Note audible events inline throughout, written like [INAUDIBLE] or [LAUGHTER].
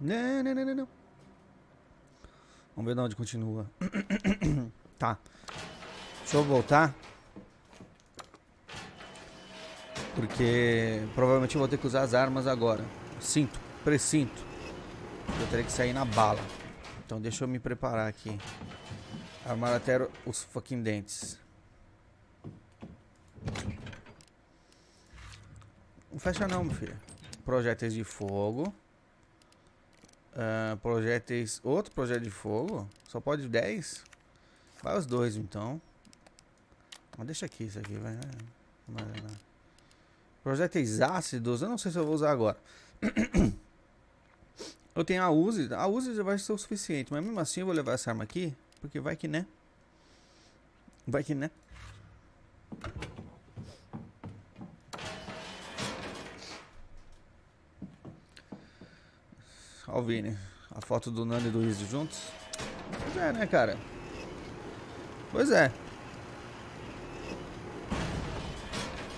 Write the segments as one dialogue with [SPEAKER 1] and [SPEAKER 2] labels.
[SPEAKER 1] Não, não, não, não, não. Vamos ver de onde continua. [COUGHS] tá. Deixa eu voltar. Porque provavelmente eu vou ter que usar as armas agora. Cinto, precinto. Eu terei que sair na bala. Então deixa eu me preparar aqui. Armar até os fucking dentes. Não fecha não, meu filho. Projéteis de fogo. Uh, projéteis... Outro projeto de fogo? Só pode 10? Vai os dois, então. Mas deixa aqui isso aqui, vai. vai, vai. Projéteis ácidos, eu não sei se eu vou usar agora. [COUGHS] eu tenho a Uzi. A Uzi já vai ser o suficiente, mas mesmo assim eu vou levar essa arma aqui. Porque vai que né. Vai que né. Vini. A foto do Nando e do Izzy juntos. Pois é, né, cara? Pois é.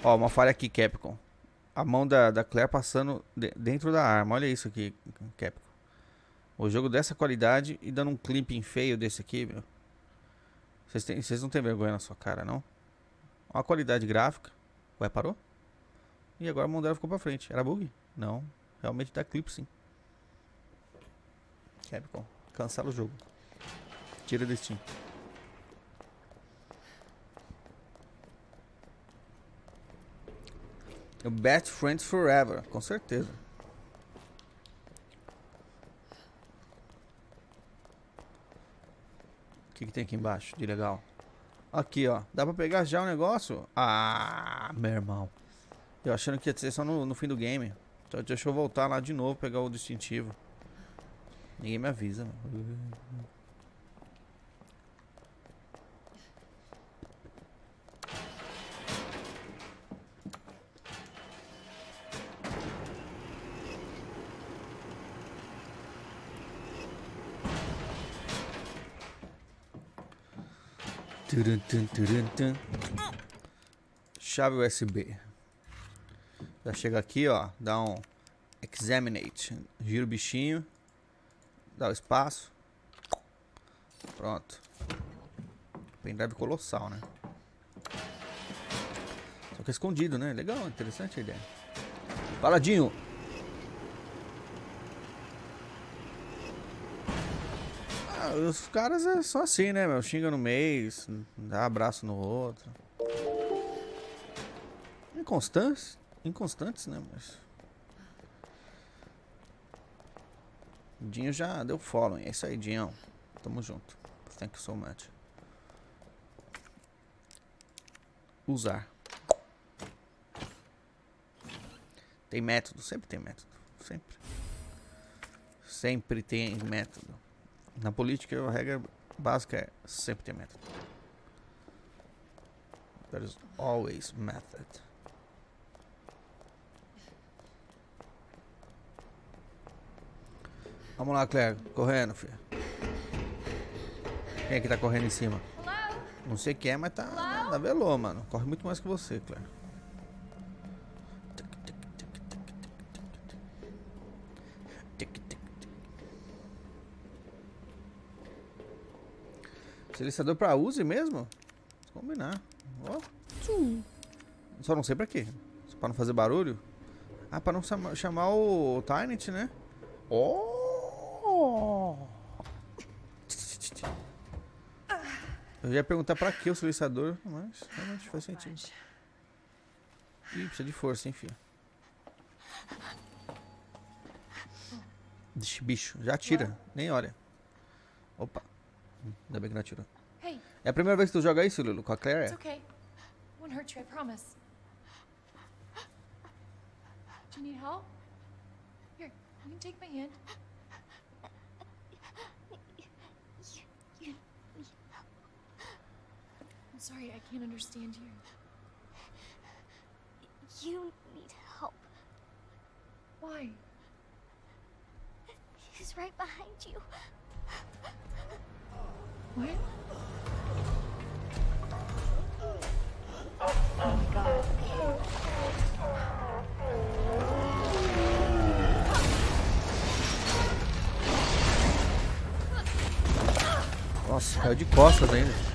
[SPEAKER 1] Ó, uma falha aqui, Capcom. A mão da, da Claire passando de, dentro da arma. Olha isso aqui, Capcom. O jogo dessa qualidade e dando um clipping feio desse aqui, meu. Vocês não tem vergonha na sua cara, não? Olha a qualidade gráfica. Ué, parou? E agora a mão dela ficou pra frente. Era bug? Não. Realmente dá clipe, sim. Capcom. Cancela o jogo. Tira do Steam. O Best Friends Forever, com certeza. O que, que tem aqui embaixo de legal? Aqui, ó. Dá pra pegar já o negócio? Ah, meu irmão. Eu achando que ia ser só no, no fim do game. Então deixa eu voltar lá de novo, pegar o distintivo. Ninguém me avisa, mano. Chave USB. Já chega aqui, ó. Dá um examinate. Gira o bichinho. Dá o espaço. Pronto. Pendrive colossal, né? Só que é escondido, né? Legal, interessante a ideia. Paladinho. Ah, os caras é só assim, né, meu? Xinga no mês, dá abraço no outro. Inconstantes. Inconstantes, né? Mas... Dinho já deu follow. É isso aí, Dinho. Tamo junto. Thank you so much. Usar. Tem método. Sempre tem método. Sempre. Sempre tem método. Na política, a regra básica é sempre tem método. There is always method. Vamos lá, Claire. Correndo, filha. Quem é que tá correndo em cima? Não sei quem é, mas tá na, na velô, mano. Corre muito mais que você, Claire. Silenciador pra use mesmo? Combinar. Ó. Só não sei pra quê. Só pra não fazer barulho? Ah, pra não chamar o Tynant, né? Oh! Eu ia perguntar pra que o silenciador, mas realmente faz sentido. Ih, precisa de força, hein, filho. Deixa, bicho, já atira, nem olha. Opa, ainda bem que não atirou. É a primeira vez que tu joga isso, Lulu, com a Claire? Okay. Won't hurt you, I promise. Do you need help? Here, you can take my hand. sorry I can't understand you. You need help. Why? He's right behind you. What? Oh my god. Nossa, caiu de costas ainda.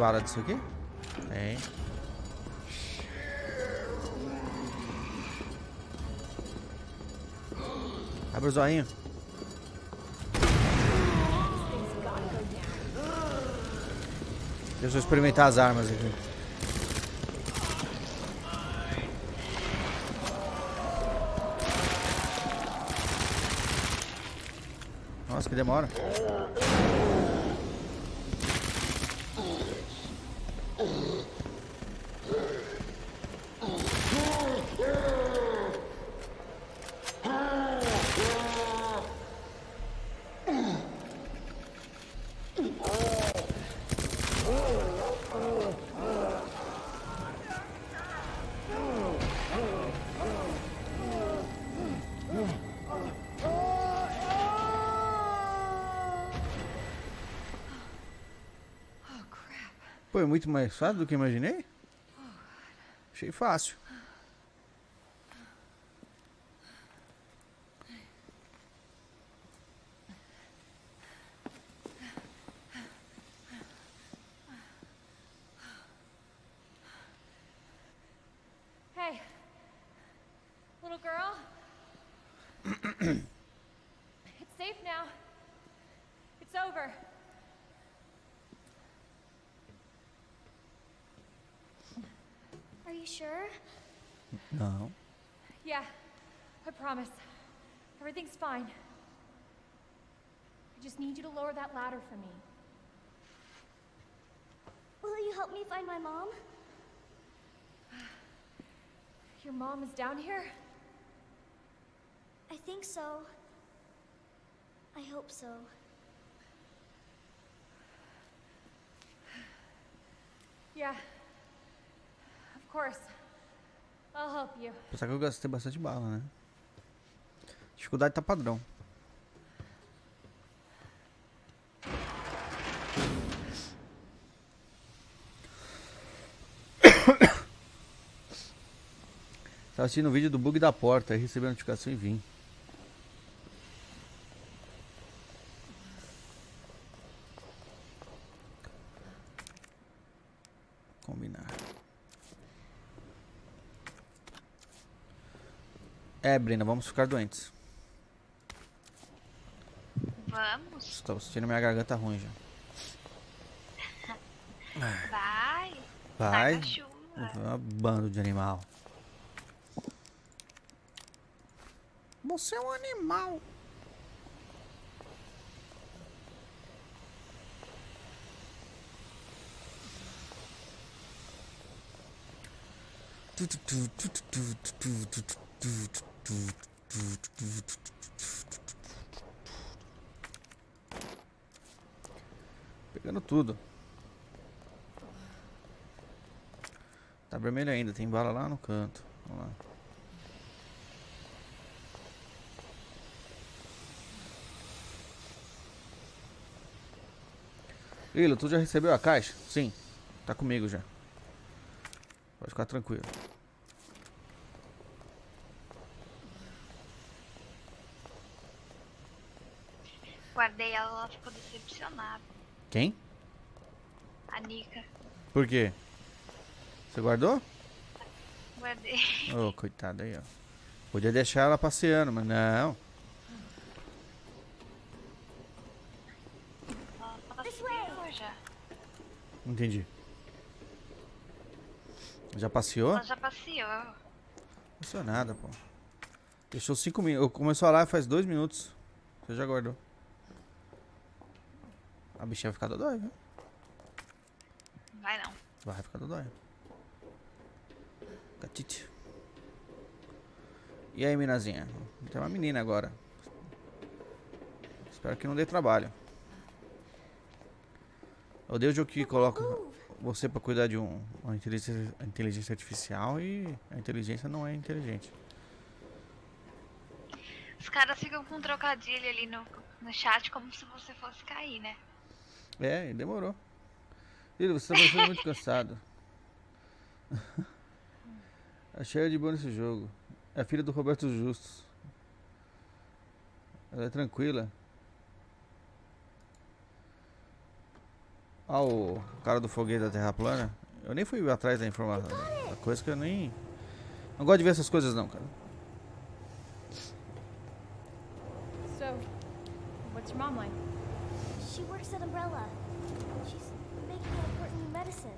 [SPEAKER 1] Bala disso aqui? Tem. Abre o zoinho. Deixa eu experimentar as armas aqui. Nossa, que demora. Muito mais fácil do que imaginei? Achei fácil.
[SPEAKER 2] Promise. Everything's fine. I just need you to lower that ladder for me.
[SPEAKER 3] Will you help me find my mom?
[SPEAKER 2] Your mom is down here?
[SPEAKER 3] I think so. I hope so.
[SPEAKER 2] Yeah. Of course. I'll help you.
[SPEAKER 1] Apesar que eu gastei bastante bala, né? Dificuldade tá padrão. [COUGHS] Tava assistindo o vídeo do bug da porta, aí recebi a notificação e vim. Combinar. É, Brina, vamos ficar doentes.
[SPEAKER 4] Vamos.
[SPEAKER 1] Estou sentindo minha garganta ruim já.
[SPEAKER 4] Vai.
[SPEAKER 1] Vai. Ah, Bando de animal. Você é um animal. Pegando tudo. Tá vermelho ainda, tem bala lá no canto. Vamos lá. Lilo, tu já recebeu a caixa? Sim. Tá comigo já. Pode ficar tranquilo.
[SPEAKER 4] Guardei ela, ela ficou decepcionada.
[SPEAKER 1] Quem?
[SPEAKER 4] A Nika.
[SPEAKER 1] Por quê? Você guardou?
[SPEAKER 4] Guardei.
[SPEAKER 1] Ô, coitada aí, ó. Podia deixar ela passeando, mas não. Não entendi. Já passeou?
[SPEAKER 4] Ela já passeou.
[SPEAKER 1] Não nada, pô. Deixou cinco minutos. Começou a live faz dois minutos. Você já guardou. A bichinha vai ficar dodói, viu?
[SPEAKER 4] Vai não.
[SPEAKER 1] Vai ficar dodói. Gatite. E aí, minazinha? Tem uma menina agora. Espero que não dê trabalho. Eu odeio o jogo que coloca você pra cuidar de um, uma inteligência, inteligência artificial e a inteligência não é inteligente.
[SPEAKER 4] Os caras ficam com um trocadilho ali no, no chat como se você fosse cair, né?
[SPEAKER 1] É, demorou. Filho, você tá parecendo muito cansado. A Cher é de boa nesse jogo. É a filha do Roberto Justus. Ela é tranquila. Ah, o cara do foguete da Terra plana. Eu nem fui atrás da informação. A coisa que eu nem. Não gosto de ver essas coisas não, cara.
[SPEAKER 2] So, what's your mom like?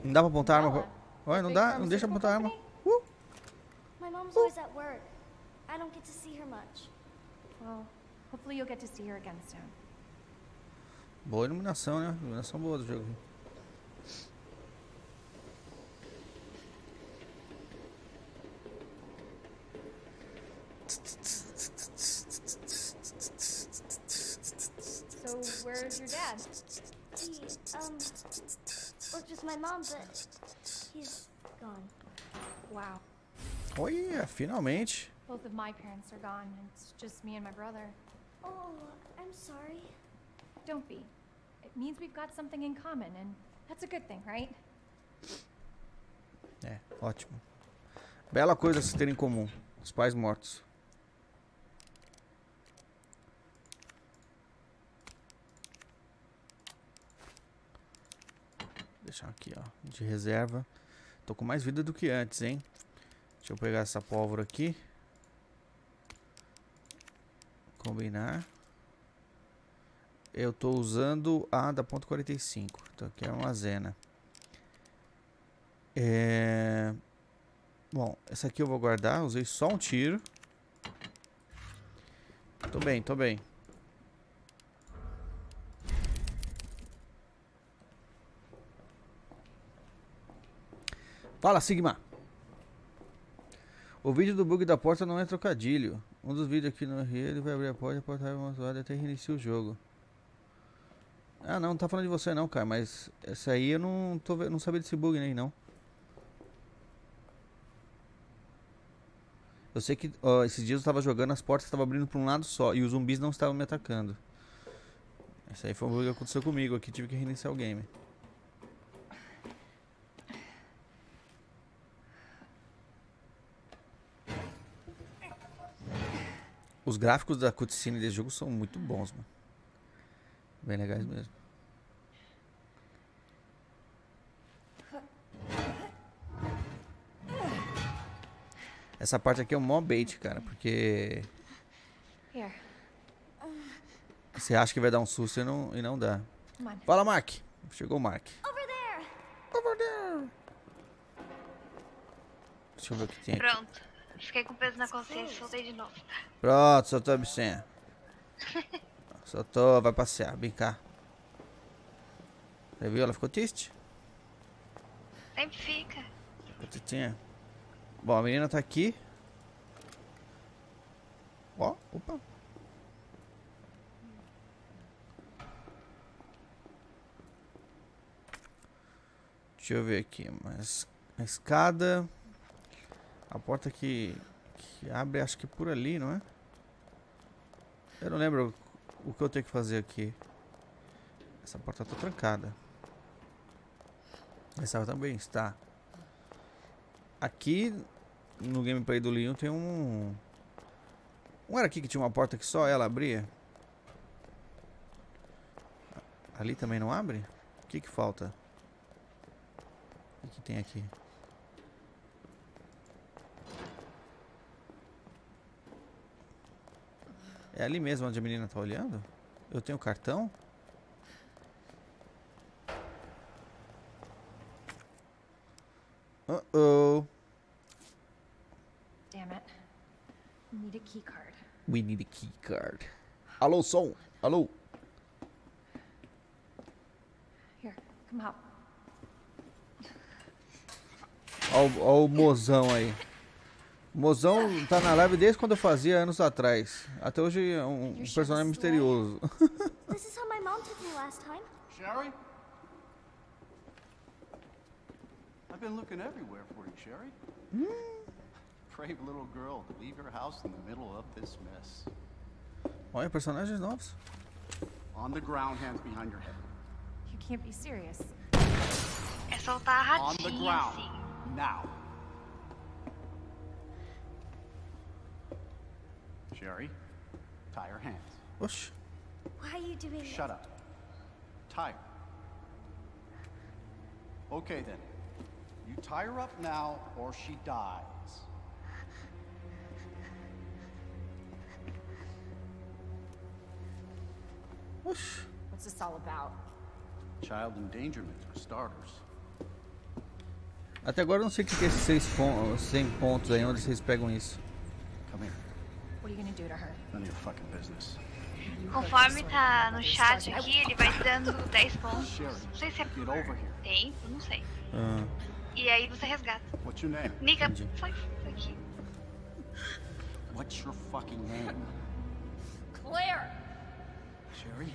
[SPEAKER 1] Não dá pra apontar a arma pra... Ué, não dá, não deixa apontar a arma. Uh!
[SPEAKER 3] My mom's always at work. I don't get to see her much.
[SPEAKER 2] Well, hopefully you'll get to see her again soon.
[SPEAKER 1] Boa iluminação, né? Iluminação boa do jogo.
[SPEAKER 2] So, where's your dad?
[SPEAKER 3] He, um, worked with my mom, but he's gone.
[SPEAKER 2] Wow.
[SPEAKER 1] Olha, finalmente.
[SPEAKER 2] Both of my parents are gone. It's just me and my brother.
[SPEAKER 3] Oh, I'm sorry.
[SPEAKER 2] Don't be. It means we've got something in common, and that's a good thing, right?
[SPEAKER 1] É, ótimo. Bela coisa se ter em comum. Os pais mortos. Deixar aqui, ó, de reserva. Tô com mais vida do que antes, hein? Deixa eu pegar essa pólvora aqui. Combinar. Eu tô usando a da ponto .45. Então aqui é armazena. É... Bom, essa aqui eu vou guardar. Usei só um tiro. Tô bem, tô bem. Fala, Sigma. O vídeo do bug da porta não é trocadilho. Um dos vídeos aqui no RE, ele vai abrir a porta, a porta vai amaldiçoada até reiniciar o jogo. Ah, não, não tá falando de você não, cara, mas essa aí eu não tô não sabia desse bug nem não. Eu sei que ó, esses dias eu tava jogando, as portas estavam abrindo pra um lado só e os zumbis não estavam me atacando. Esse aí foi um bug que aconteceu comigo aqui, tive que reiniciar o game. Os gráficos da cutscene desse jogo são muito bons, mano. Bem legais mesmo. Essa parte aqui é o mó bait, cara, porque você acha que vai dar um susto e não, e não dá. Fala, Mark. Chegou o Mark.
[SPEAKER 3] Over there!
[SPEAKER 1] Over there. Deixa eu ver o que tem aqui.
[SPEAKER 4] Pronto. Fiquei com peso na consciência e soltei de novo.
[SPEAKER 1] Pronto, soltou a bichinha. Soltou, [LAUGHS] vai passear, brincar. Você viu? Ela ficou triste.
[SPEAKER 4] Sempre fica.
[SPEAKER 1] Ficou tristinha. Bom, a menina tá aqui. Ó, opa. Deixa eu ver aqui, mas a escada, a porta que, que abre, acho que por ali, não é? Eu não lembro o que eu tenho que fazer aqui. Essa porta tá trancada. Essa também está. Aqui no gameplay do Leon tem um. Não era aqui que tinha uma porta que só ela abria? Ali também não abre? O que que falta? O que tem aqui? É ali mesmo onde a menina tá olhando? Eu tenho cartão? Uh oh.
[SPEAKER 2] Damn it. Need a key card.
[SPEAKER 1] We need a key card. Alô, som. Alô.
[SPEAKER 2] Here, come help.
[SPEAKER 1] Ó, ó o mozão aí. O mozão tá na live desde quando eu fazia anos atrás. Até hoje é um, um personagem misterioso. [LAUGHS]
[SPEAKER 3] This is how my mom took me last time.
[SPEAKER 5] Sherry? I've been looking everywhere for you, Sherry. Brave little girl to leave your house in the middle of this mess.
[SPEAKER 1] Olha, personagens novos.
[SPEAKER 5] On the ground, hands behind your head.
[SPEAKER 2] You can't be serious.
[SPEAKER 4] soltar a
[SPEAKER 5] On the
[SPEAKER 4] ratinha,
[SPEAKER 5] ground.
[SPEAKER 4] assim.
[SPEAKER 5] Now. Sherry, tie her hands.
[SPEAKER 1] Oxi.
[SPEAKER 3] Why are you doing
[SPEAKER 5] Shut up. Tie her. Okay then. You tie her up now or she dies.
[SPEAKER 1] Oxi.
[SPEAKER 2] What's this all about?
[SPEAKER 5] Child endangerment for starters.
[SPEAKER 1] Até agora eu não sei o que que é esses seis pontos, 100 pontos aí, onde vocês pegam isso.
[SPEAKER 5] Come here.
[SPEAKER 2] What are you gonna do to her?
[SPEAKER 5] None of your fucking business.
[SPEAKER 4] Conforme tá no chat aqui, ele vai dando [LAUGHS] 10 pontos. Não sei se é
[SPEAKER 5] get
[SPEAKER 4] tempo, não sei.
[SPEAKER 1] Ah,
[SPEAKER 4] E aí você resgata.
[SPEAKER 5] What's your name?
[SPEAKER 4] Nica, sai daqui.
[SPEAKER 5] What's your fucking name?
[SPEAKER 2] Claire!
[SPEAKER 5] Sherry,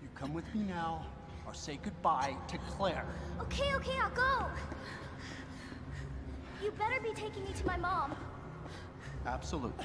[SPEAKER 5] you come with me now or say goodbye to Claire.
[SPEAKER 3] Okay, okay, I'll go. You better be taking me to my mom.
[SPEAKER 5] Absolutely.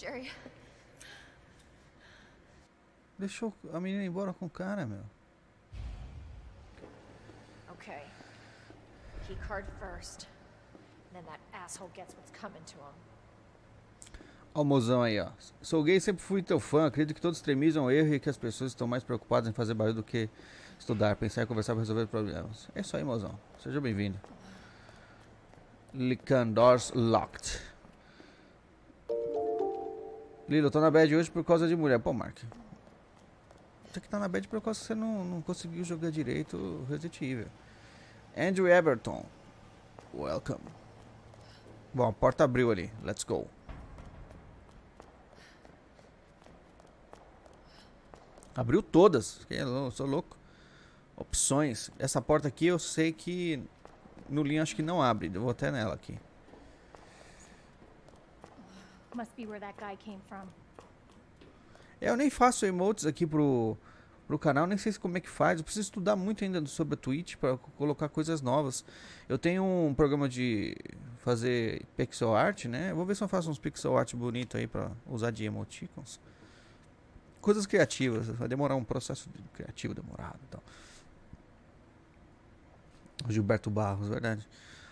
[SPEAKER 2] Sherry.
[SPEAKER 1] deixou a menina embora com o cara, meu.
[SPEAKER 2] Okay. Key card first. Then that asshole gets what's coming to him.
[SPEAKER 1] Ó o mozão aí, ó. Sou gay sempre fui teu fã. Acredito que todos extremizam o erro e que as pessoas estão mais preocupadas em fazer barulho do que estudar, pensar e conversar para resolver problemas. É isso aí, mozão. Seja bem-vindo. Licandors Locked. Lilo, eu tô na bad hoje por causa de mulher. Pô, Mark. Tem que tá na bad por causa que você não, não conseguiu jogar direito Resident Evil. Andrew Everton. Welcome. Bom, a porta abriu ali. Let's go. Abriu todas. Que lou- Sou louco. Opções. Essa porta aqui eu sei que no linha acho que não abre. Eu vou até nela aqui.
[SPEAKER 2] Must be where that guy came from.
[SPEAKER 1] Eu nem faço emotes aqui pro, pro canal, nem sei como é que faz. Eu preciso estudar muito ainda sobre a Twitch para colocar coisas novas. Eu tenho um programa de fazer pixel art, né? Vou ver se eu faço uns pixel art bonito aí para usar de emoticons. Coisas criativas, vai demorar um processo criativo demorado, e tal. Gilberto Barros, verdade.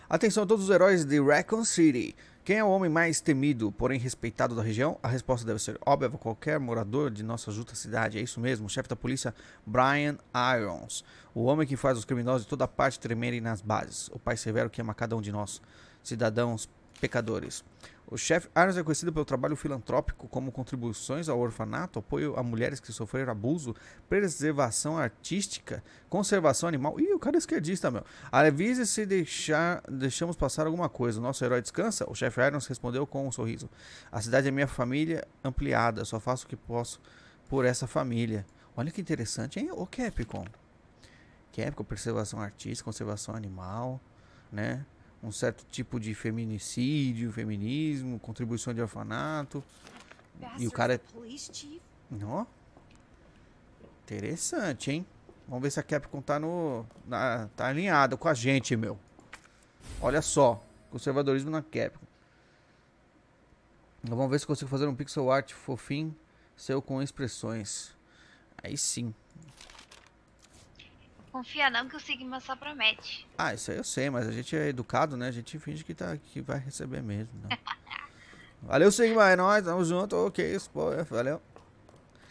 [SPEAKER 1] Atenção a todos os heróis de Raccoon City. Quem é o homem mais temido, porém respeitado da região? A resposta deve ser óbvia qualquer morador de nossa justa cidade. É isso mesmo, o chefe da polícia, Brian Irons. O homem que faz os criminosos de toda parte tremerem nas bases. O pai severo que ama cada um de nós, cidadãos pecadores. O chefe Irons é conhecido pelo trabalho filantrópico como contribuições ao orfanato, apoio a mulheres que sofreram abuso, preservação artística, conservação animal. Ih, o cara é esquerdista, meu. Avise se deixar, deixamos passar alguma coisa. Nosso herói descansa? O chefe Irons respondeu com um sorriso. A cidade é minha família ampliada. Só faço o que posso por essa família. Olha que interessante, hein? O Capcom. Capcom, preservação artística, conservação animal, né? Um certo tipo de feminicídio, feminismo, contribuição de orfanato. E o cara é
[SPEAKER 2] chief?
[SPEAKER 1] Ó. Interessante, hein? Vamos ver se a Capcom tá no. na- tá alinhada com a gente, meu. Olha só. Conservadorismo na Capcom. Então, vamos ver se consigo fazer um pixel art fofinho seu com expressões. Aí sim.
[SPEAKER 4] Confia não que o Sigma só promete.
[SPEAKER 1] Ah, isso aí eu sei, mas a gente é educado, né? A gente finge que, tá, que vai receber mesmo. Não. [LAUGHS] Valeu, Sigma, é nóis, tamo junto. Ok, pô, é, valeu.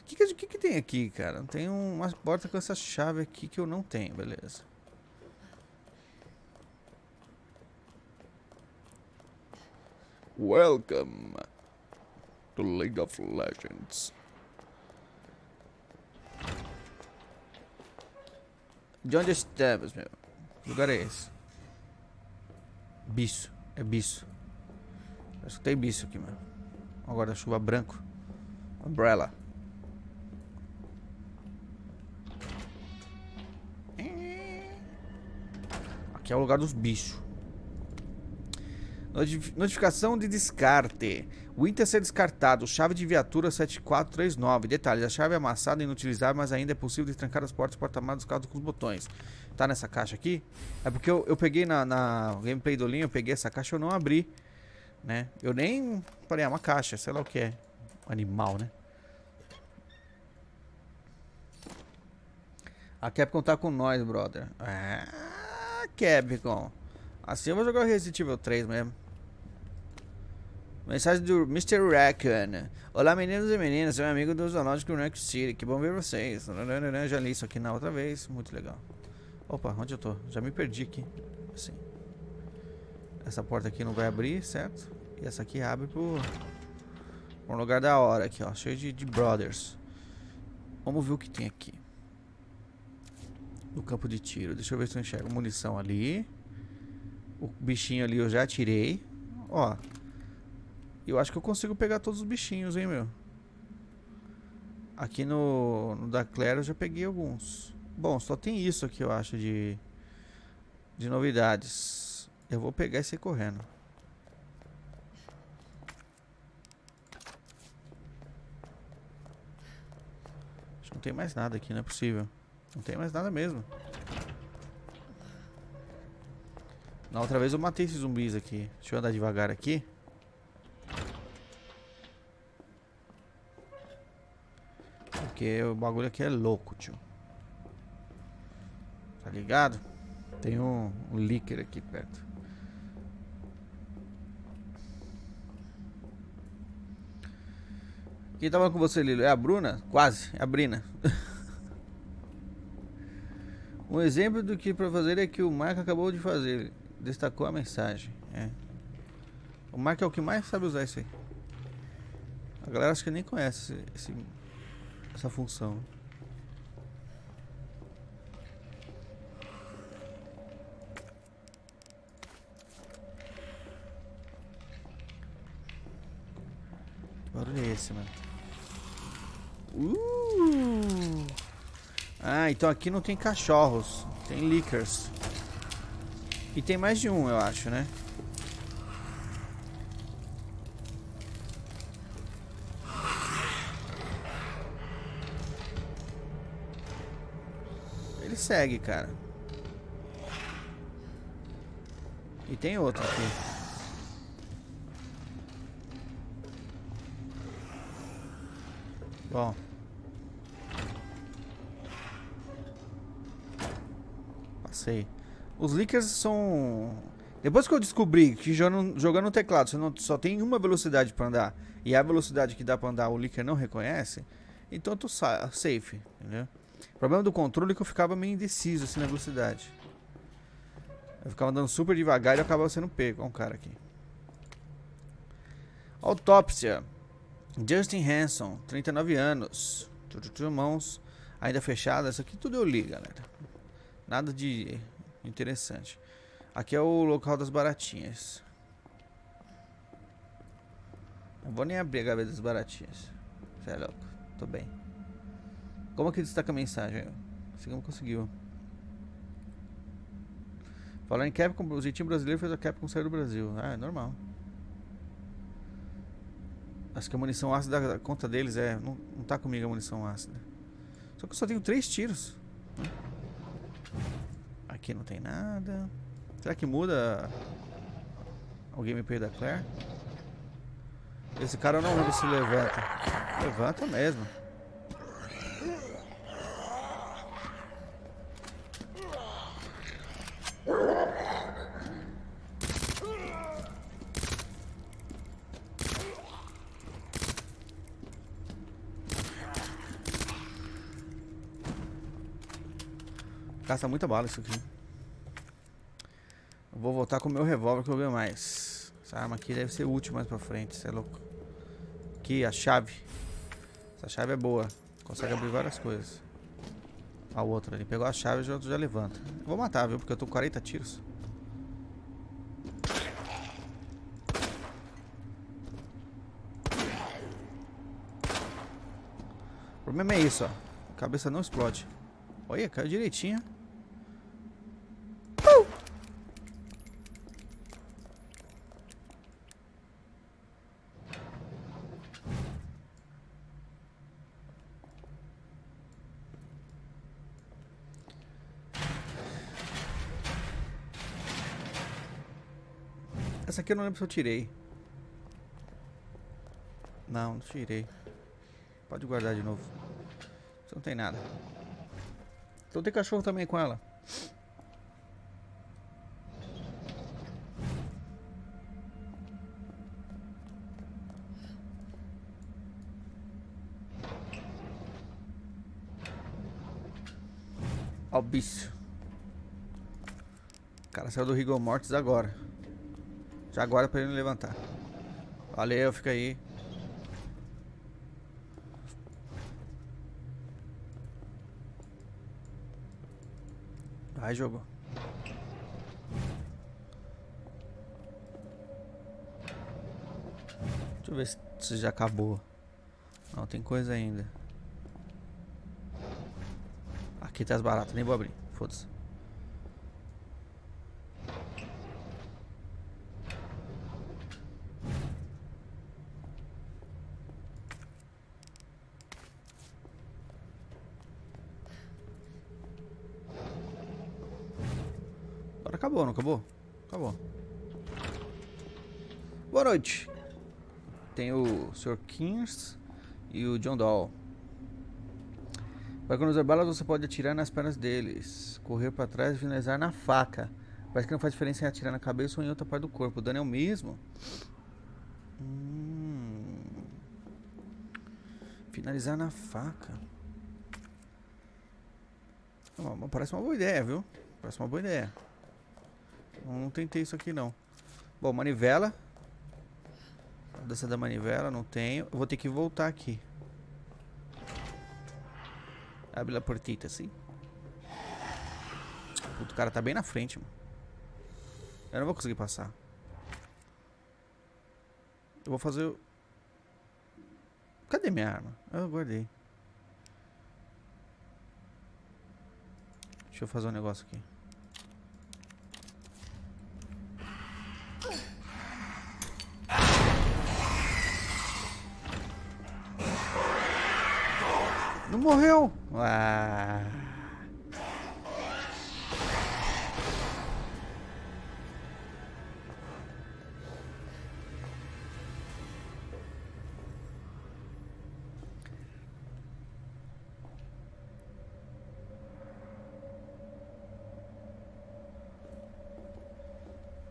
[SPEAKER 1] O que, que, que, que tem aqui, cara? Tem um- uma porta com essa chave aqui que eu não tenho, beleza. Welcome to League of Legends. De onde é estamos, meu? Que lugar é esse? Bicho. É bicho. Eu escutei bicho aqui, mano. agora guarda-chuva branco. Umbrella. Aqui é o lugar dos bichos. Notif- Notificação de descarte. O item a ser descartado. Chave de viatura 7439. Detalhes. A chave é amassada e inutilizável, mas ainda é possível destrancar as portas porta-malas dos carros com os botões. Tá nessa caixa aqui? É porque eu, eu peguei na, na gameplay do Linho, eu peguei essa caixa e eu não abri. Né? Eu nem... Falei, é uma caixa, sei lá o que é. Animal, né? A Capcom tá com nós, brother. Ah, Capcom. Assim eu vou jogar o Resident Evil 3 mesmo. Mensagem do Mr. Raccoon. Olá, meninos e meninas. Sou amigo do Zoológico Next City. Que bom ver vocês. Já li isso aqui na outra vez. Muito legal. Opa, onde eu tô? Já me perdi aqui. Assim. Essa porta aqui não vai abrir, certo? E essa aqui abre pro... um lugar da hora aqui, ó. Cheio de, de brothers. Vamos ver o que tem aqui. No campo de tiro. Deixa eu ver se eu enxergo. Munição ali. O bichinho ali eu já tirei. Ó. Eu acho que eu consigo pegar todos os bichinhos, hein, meu. Aqui no, no da Claire eu já peguei alguns. Bom, só tem isso aqui, eu acho, de, de novidades. Eu vou pegar e sair correndo. Acho que não tem mais nada aqui, não é possível. Não tem mais nada mesmo. Na outra vez eu matei esses zumbis aqui. Deixa eu andar devagar aqui. Porque o bagulho aqui é louco, tio. Tá ligado? Tem um, um líquido aqui perto. Quem tava com você, Lilo? É a Bruna? Quase, é a Brina. [LAUGHS] um exemplo do que para fazer é que o Marco acabou de fazer. Destacou a mensagem. É. O Marco é o que mais sabe usar isso aí. A galera acho que nem conhece esse- essa função. Que barulho é esse, mano? Uh! Ah, então aqui não tem cachorros, tem lickers. E tem mais de um, eu acho, né? Ele segue, cara. E tem outro aqui. Bom. Passei. Os leakers são. Depois que eu descobri que jogando, no teclado você não, só tem uma velocidade pra andar e a velocidade que dá pra andar o leaker não reconhece, então eu tô sa- safe, entendeu? O problema do controle é que eu ficava meio indeciso assim na velocidade. Eu ficava andando super devagar e eu acabava sendo pego. Olha um cara aqui. Autópsia. Justin Hanson, 39 anos. Tudo mãos ainda fechadas. Isso aqui tudo eu li, galera. Nada de interessante. Aqui é o local das baratinhas. Não vou nem abrir a gaveta das baratinhas. Você é louco. Tô bem. Como que destaca a mensagem? Assim como conseguiu. Falar em Capcom, o jeitinho brasileiro fez a Capcom sair do Brasil. Ah, é normal. Acho que a munição ácida da conta deles é. Não, não tá comigo a munição ácida. Só que eu só tenho três tiros. Aqui não tem nada. Será que muda o gameplay da Claire? Esse cara eu não lembro se levanta. Levanta mesmo. Gasta muita bala isso aqui. Eu vou voltar com o meu revólver que eu ganho mais. Essa arma aqui deve ser útil mais pra frente, você é louco. Aqui, a chave. Essa chave é boa. Consegue abrir várias coisas. A outra ali. Pegou a chave e já, já levanta. Vou matar, viu? Porque eu tô com 40 tiros. O problema é isso, ó. A cabeça não explode. Olha, caiu direitinho. Aqui eu não lembro se eu tirei. Não, não tirei. Pode guardar de novo. Isso não tem nada. Então tem cachorro também com ela. Ó o bicho. O cara saiu do rigor mortis agora. Já agora pra ele não levantar. Valeu, fica aí. Vai, jogo. Deixa eu ver se, já acabou. Não, tem coisa ainda. Aqui tá as baratas, nem vou abrir. Foda-se. Agora acabou, não acabou? Acabou. Boa noite. Tem o Sr. Kings e o John Doll. Para economizar balas, você pode atirar nas pernas deles, correr para trás e finalizar na faca. Parece que não faz diferença em atirar na cabeça ou em outra parte do corpo. O dano é o mesmo. Hum. Finalizar na faca. Oh, parece uma boa ideia, viu? Parece uma boa ideia. Não, tentei isso aqui não. Bom, manivela. Dança da manivela, não tenho. Eu vou ter que voltar aqui. Abre a portita assim. Puta, o cara tá bem na frente, mano. Eu não vou conseguir passar. Eu vou fazer... Cadê minha arma? Eu guardei. Deixa eu fazer um negócio aqui. Morreu! Ah.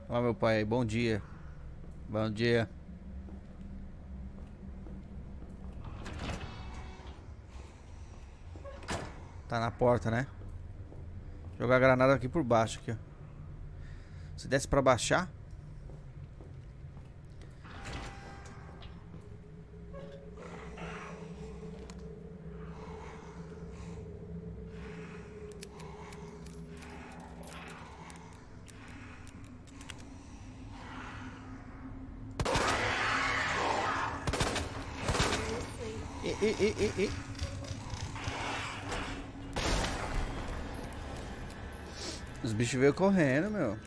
[SPEAKER 1] Ó, meu pai, bom dia. Bom dia. Tá na porta, né? Jogar a granada aqui por baixo, aqui, ó. Se desce pra baixar. E, e, e, e, Os bichos veio correndo, meu.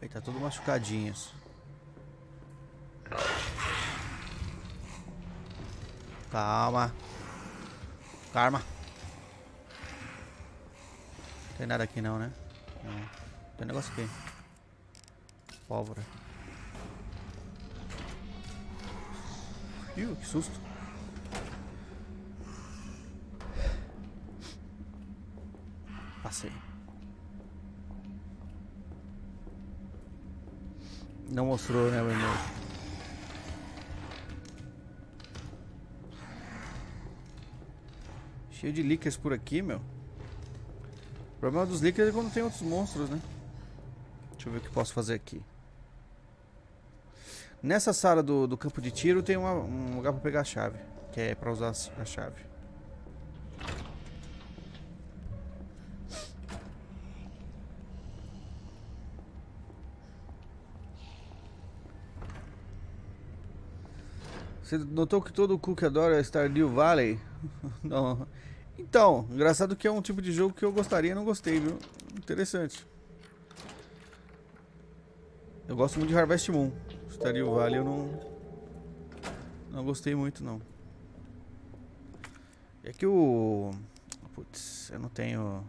[SPEAKER 1] Aí tá tudo machucadinhos. Calma. Calma. Tem nada aqui não, né? Não. Tem negócio aqui. Pólvora. Ih, que susto. Passei. Não mostrou, né. Cheio de líquidos por aqui, meu. O problema dos líquidos é quando tem outros monstros, né? Deixa eu ver o que posso fazer aqui. Nessa sala do, do campo de tiro tem uma- um lugar pra pegar a chave. Que é pra usar a chave. Você notou que todo Cook adora Stardew Valley? [LAUGHS] Não. Então, engraçado que é um tipo de jogo que eu gostaria e não gostei, viu? Interessante. Eu gosto muito de Harvest Moon. Stardew Valley eu não... Não gostei muito, não. É que o... Putz, eu não tenho...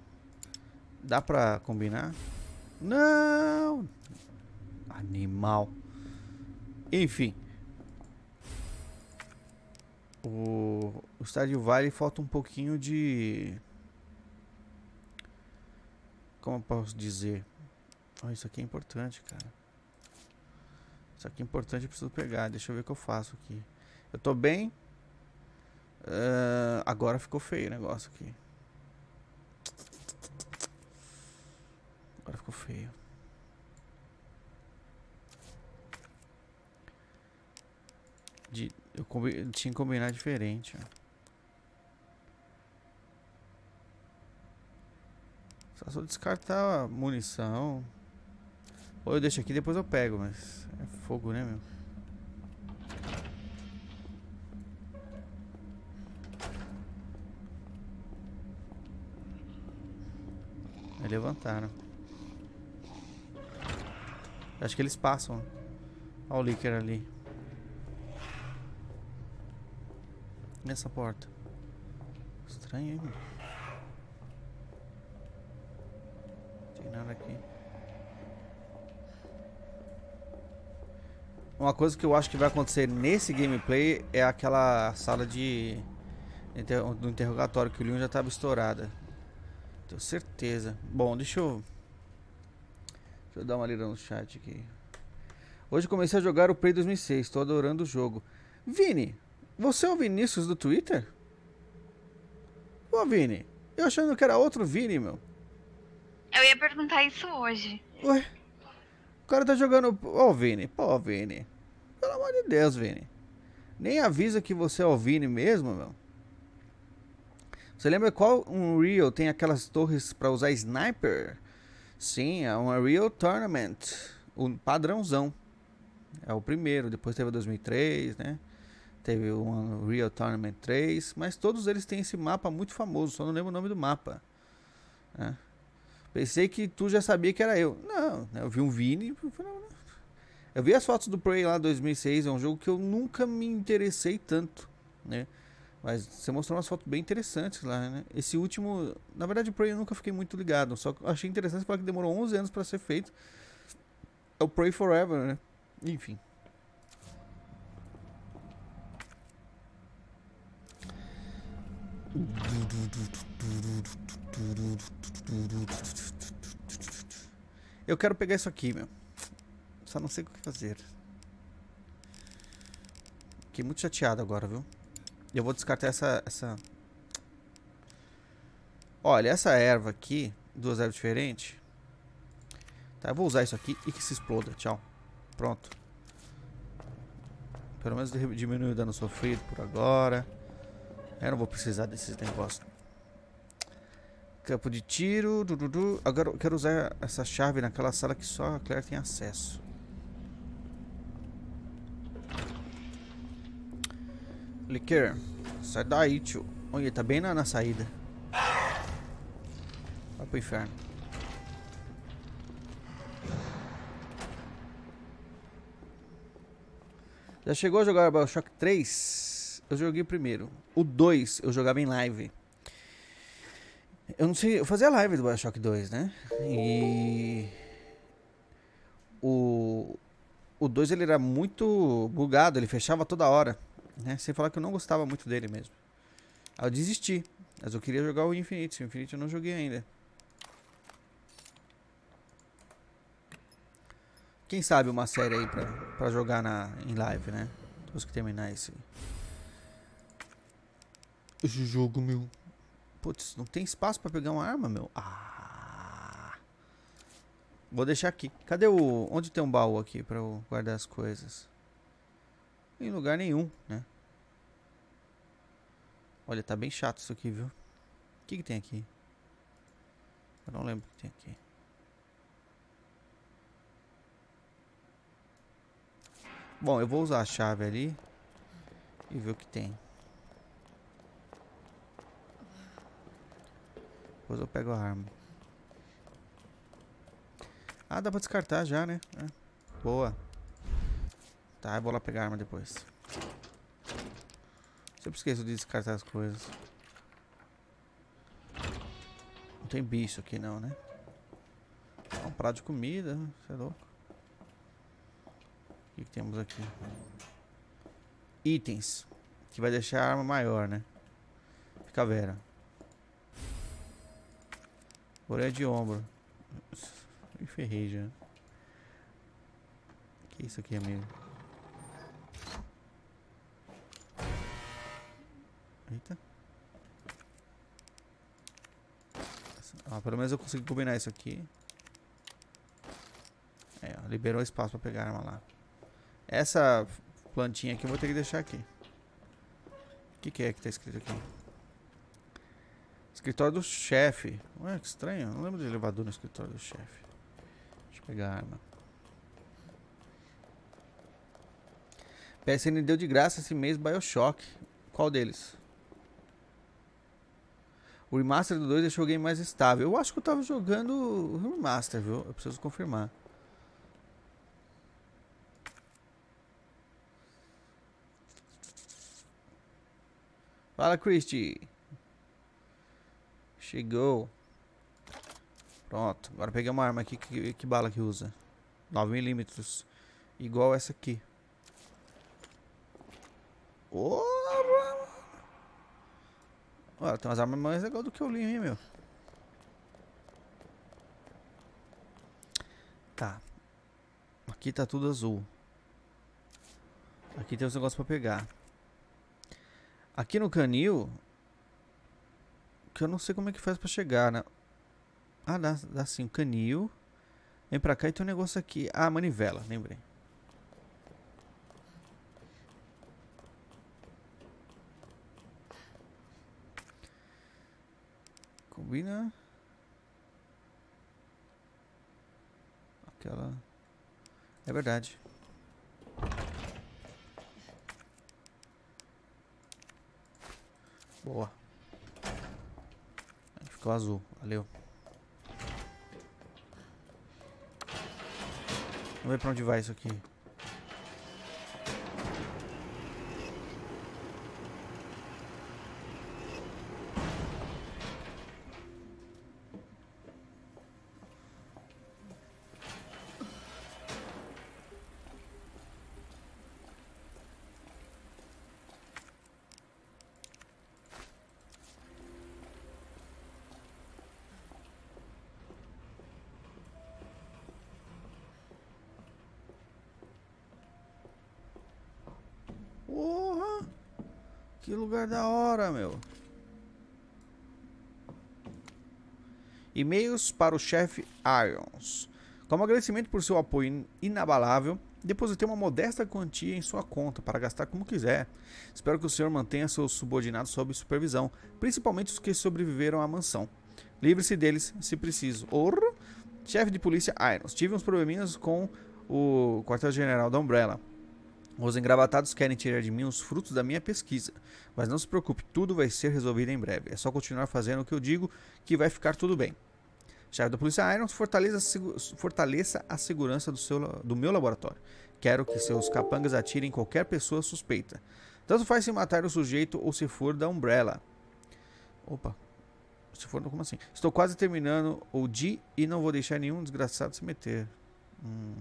[SPEAKER 1] Dá pra combinar? Não! Animal. Enfim. O, o Stardew Valley falta um pouquinho de... Como eu posso dizer? Oh, isso aqui é importante, cara. Isso aqui é importante, eu preciso pegar. Deixa eu ver o que eu faço aqui. Eu tô bem. Uh, agora ficou feio o negócio aqui. Agora ficou feio. De, eu, combi, tinha que combinar diferente. Ó. Só descartar munição. Ou eu deixo aqui depois eu pego, mas é fogo, né, meu? Aí levantaram. Acho que eles passam. Olha o Licker ali. Nessa porta. Estranho, hein? Não tem nada aqui. Uma coisa que eu acho que vai acontecer nesse gameplay é aquela sala de do interrogatório que o Leon já estava estourada. Tenho certeza. Bom, deixa eu Deixa eu dar uma lida no chat aqui. Hoje comecei a jogar o Play 2006. Estou adorando o jogo. Vini, você é o Vinícius do Twitter? Ô, Vini, eu achando que era outro Vini, meu.
[SPEAKER 4] Eu ia perguntar isso hoje.
[SPEAKER 1] Ué? O cara tá jogando. Ô, oh, Vini, pô, Vini. Pelo amor de Deus, Vini. Nem avisa que você é o Vini mesmo, meu. Você lembra qual um Real tem aquelas torres para usar sniper? Sim, é um Real Tournament. O padrãozão. É o primeiro. Depois teve o 2003, né? Teve o Unreal Tournament 3. Mas todos eles têm esse mapa muito famoso. Só não lembro o nome do mapa. Né? Pensei que tu já sabia que era eu. Não, né? eu vi um Vini. Eu vi as fotos do Prey lá 2006. É um jogo que eu nunca me interessei tanto. Né? Mas você mostrou umas fotos bem interessantes lá, né? Esse último, na verdade, o Prey eu nunca fiquei muito ligado. Só achei interessante falar que demorou 11 anos para ser feito. É o Prey Forever, né? Enfim. Eu quero pegar isso aqui, meu. Só não sei o que fazer. Fiquei muito chateado agora, viu? Eu vou descartar essa, essa... Olha, essa erva aqui, duas ervas diferentes. Tá, eu vou usar isso aqui e que se exploda. Tchau. Pronto. Pelo menos diminui o dano sofrido por agora. Eu não vou precisar desses negócios. Campo de tiro. Agora eu quero usar essa chave naquela sala que só a Claire tem acesso. Licker, sai daí, tio. Olha, tá bem na, na saída. Vai pro inferno. Já chegou a jogar Bioshock 3? Eu joguei primeiro. O 2 eu jogava em live. Eu não sei, eu fazia live do Bioshock 2, né? E o o 2 ele era muito bugado, ele fechava toda hora. Né? Sem falar que eu não gostava muito dele mesmo. Aí eu desisti. Mas eu queria jogar o Infinite. O Infinite eu não joguei ainda. Quem sabe uma série aí pra, pra jogar na, em live, né? Depois que terminar esse. Esse jogo, meu. Putz, não tem espaço pra pegar uma arma, meu. Ah. Vou deixar aqui. Cadê o. Onde tem um baú aqui pra eu guardar as coisas? Em lugar nenhum, né? Olha, tá bem chato isso aqui, viu? O que que tem aqui? Eu não lembro o que tem aqui. Bom, eu vou usar a chave ali e ver o que tem. Depois eu pego a arma. Ah, dá pra descartar já, né? É. Boa. Tá, eu vou lá pegar a arma depois. Sempre esqueço de descartar as coisas. Não tem bicho aqui não, né? Um prato de comida, você é louco. O que, que temos aqui? Itens. Que vai deixar a arma maior, né? Fica vera. Orelha de ombro. Me ferrei já. Que isso aqui, amigo? Eita. Ah, pelo menos eu consegui combinar isso aqui. É, ó, liberou espaço pra pegar a arma lá. Essa plantinha aqui eu vou ter que deixar aqui. O que, que é que tá escrito aqui? Escritório do chefe. Ué, que estranho. Não lembro de elevador no escritório do chefe. Deixa eu pegar a arma. PSN deu de graça esse mês Bioshock. Qual deles? O remaster do 2 deixou o game mais estável. Eu acho que eu tava jogando o remaster, viu? Eu preciso confirmar. Fala, Christy. Chegou. Pronto. Agora peguei uma arma aqui. Que, que bala que usa? 9mm. Igual essa aqui. Porra! Olha, tem umas armas mais legais do que eu li, hein, meu? Tá. Aqui tá tudo azul. Aqui tem os negócios pra pegar. Aqui no canil... Que eu não sei como é que faz pra chegar, né? Ah, dá, dá sim. O canil. Vem pra cá e tem um negócio aqui. Ah, manivela, lembrei. Combina. Aquela. É verdade. Boa. Ficou azul. Valeu. Vamos ver pra onde vai isso aqui. Porra! Que lugar da hora, meu. E-mails para o chefe Irons. Como agradecimento por seu apoio inabalável, depositei uma modesta quantia em sua conta para gastar como quiser. Espero que o senhor mantenha seus subordinados sob supervisão, principalmente os que sobreviveram à mansão. Livre-se deles, se preciso. Orro! Chefe de polícia Irons. Tive uns probleminhas com o quartel-general da Umbrella. Os engravatados querem tirar de mim os frutos da minha pesquisa. Mas não se preocupe, tudo vai ser resolvido em breve. É só continuar fazendo o que eu digo que vai ficar tudo bem. Chefe da Polícia Irons, fortaleça, fortaleça a segurança do, seu, do meu laboratório. Quero que seus capangas atirem qualquer pessoa suspeita. Tanto faz se matar o sujeito ou se for da Umbrella. Opa. Se for, como assim? Estou quase terminando o D e não vou deixar nenhum desgraçado se meter. Hum.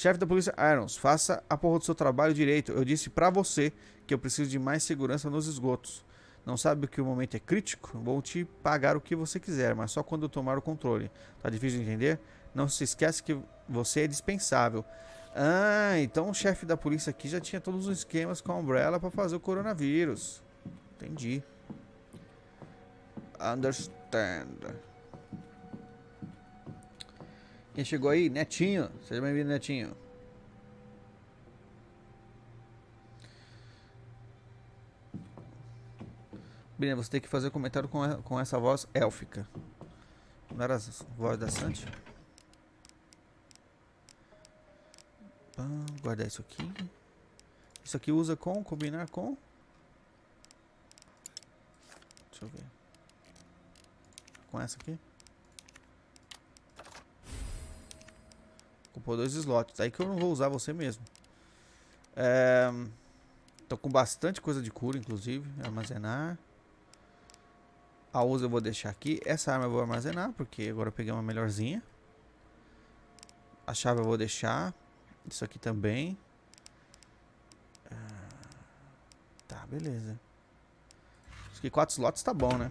[SPEAKER 1] Chefe da polícia Irons, faça a porra do seu trabalho direito. Eu disse pra você que eu preciso de mais segurança nos esgotos. Não sabe que o momento é crítico? Vou te pagar o que você quiser, mas só quando eu tomar o controle. Tá difícil de entender? Não se esquece que você é dispensável. Ah, então o chefe da polícia aqui já tinha todos os esquemas com a Umbrella para fazer o coronavírus. Entendi. Understand. Quem chegou aí? Netinho. Seja bem-vindo, Netinho. Bem, você tem que fazer comentário com, a, com essa voz élfica. Não era a voz da Santi? Guardar isso aqui. Isso aqui usa com, combinar com. Deixa eu ver. Com essa aqui. Ocupou dois slots. Aí que eu não vou usar você mesmo. É... Tô com bastante coisa de cura, inclusive. Armazenar. A usa eu vou deixar aqui. Essa arma eu vou armazenar, porque agora eu peguei uma melhorzinha. A chave eu vou deixar. Isso aqui também. Ah, tá, beleza. Acho que quatro slots tá bom, né?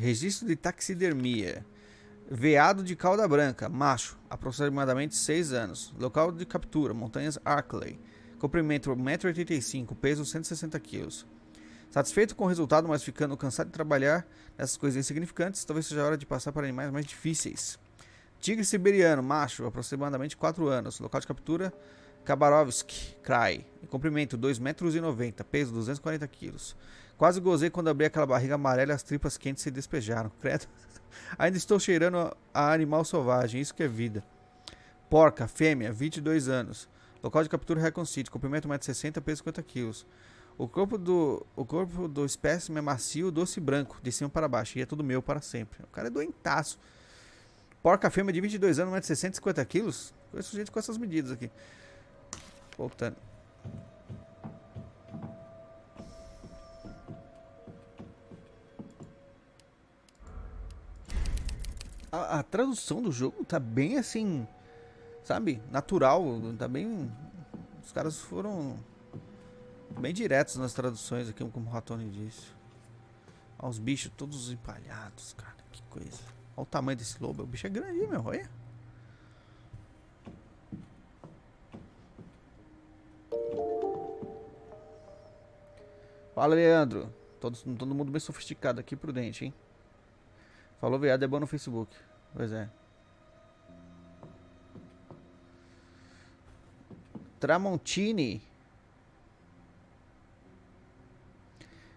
[SPEAKER 1] Registro de taxidermia. Veado de cauda branca, macho, aproximadamente 6 anos. Local de captura, montanhas Arkley. Comprimento 1,85m, peso 160 kg. Satisfeito com o resultado, mas ficando cansado de trabalhar nessas coisas insignificantes, talvez seja a hora de passar para animais mais difíceis. Tigre siberiano, macho, aproximadamente 4 anos. Local de captura, Khabarovsk, Krai. Comprimento 2,90 m, peso 240 kg. Quase gozei quando abri aquela barriga amarela e as tripas quentes se despejaram. [LAUGHS] Credo. Ainda estou cheirando a animal selvagem, isso que é vida. Porca, fêmea, 22 anos. Local de captura Recon City, comprimento 1,60m, peso 50 kg. O corpo do, o corpo do espécime é macio, doce e branco, de cima para baixo, e é tudo meu para sempre. O cara é doentaço. Porca fêmea de 22 anos, 1,60m, 50 kg. Conheço gente com essas medidas aqui. Voltando. a, a, tradução do jogo tá bem assim, sabe? Natural, tá bem. Os caras foram bem diretos nas traduções aqui, como o Ratoni disse. Olha os bichos todos empalhados, cara, que coisa. Olha o tamanho desse lobo, o bicho é grande, meu, olha. Fala, Leandro. Todo, todo mundo bem sofisticado aqui, prudente, hein? Falou viado é bom no Facebook. Pois é. Tramontini.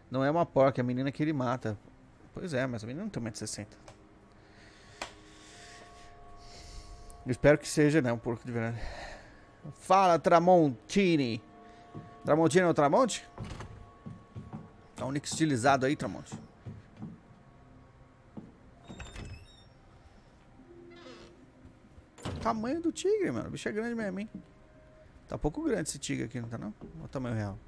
[SPEAKER 1] Não é uma porca, é a menina que ele mata. Pois é, mas a menina não tem 1,60m. Eu espero que seja, né? Um porco de verdade. Fala, Tramontini. Tramontini é o Tramonte? Tá um nick estilizado aí, Tramonte. tamanho do tigre, mano. O bicho é grande mesmo, hein? Tá pouco grande esse tigre aqui, não tá não? Olha o tamanho real.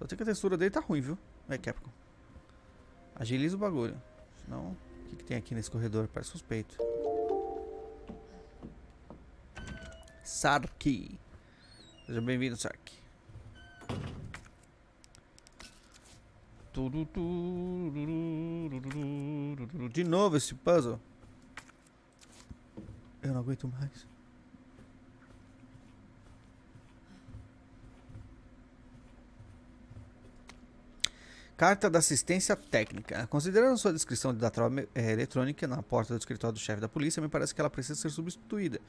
[SPEAKER 1] Eu tenho que a textura dele tá ruim, viu? Vai, Capcom. Agiliza o bagulho. Senão, o que, que tem aqui nesse corredor? Parece suspeito. Sarki. Seja bem-vindo, Sarki. De novo esse puzzle. Eu não aguento mais. Carta da assistência técnica. Considerando sua descrição de data é, eletrônica na porta do escritório do chefe da polícia, me parece que ela precisa ser substituída.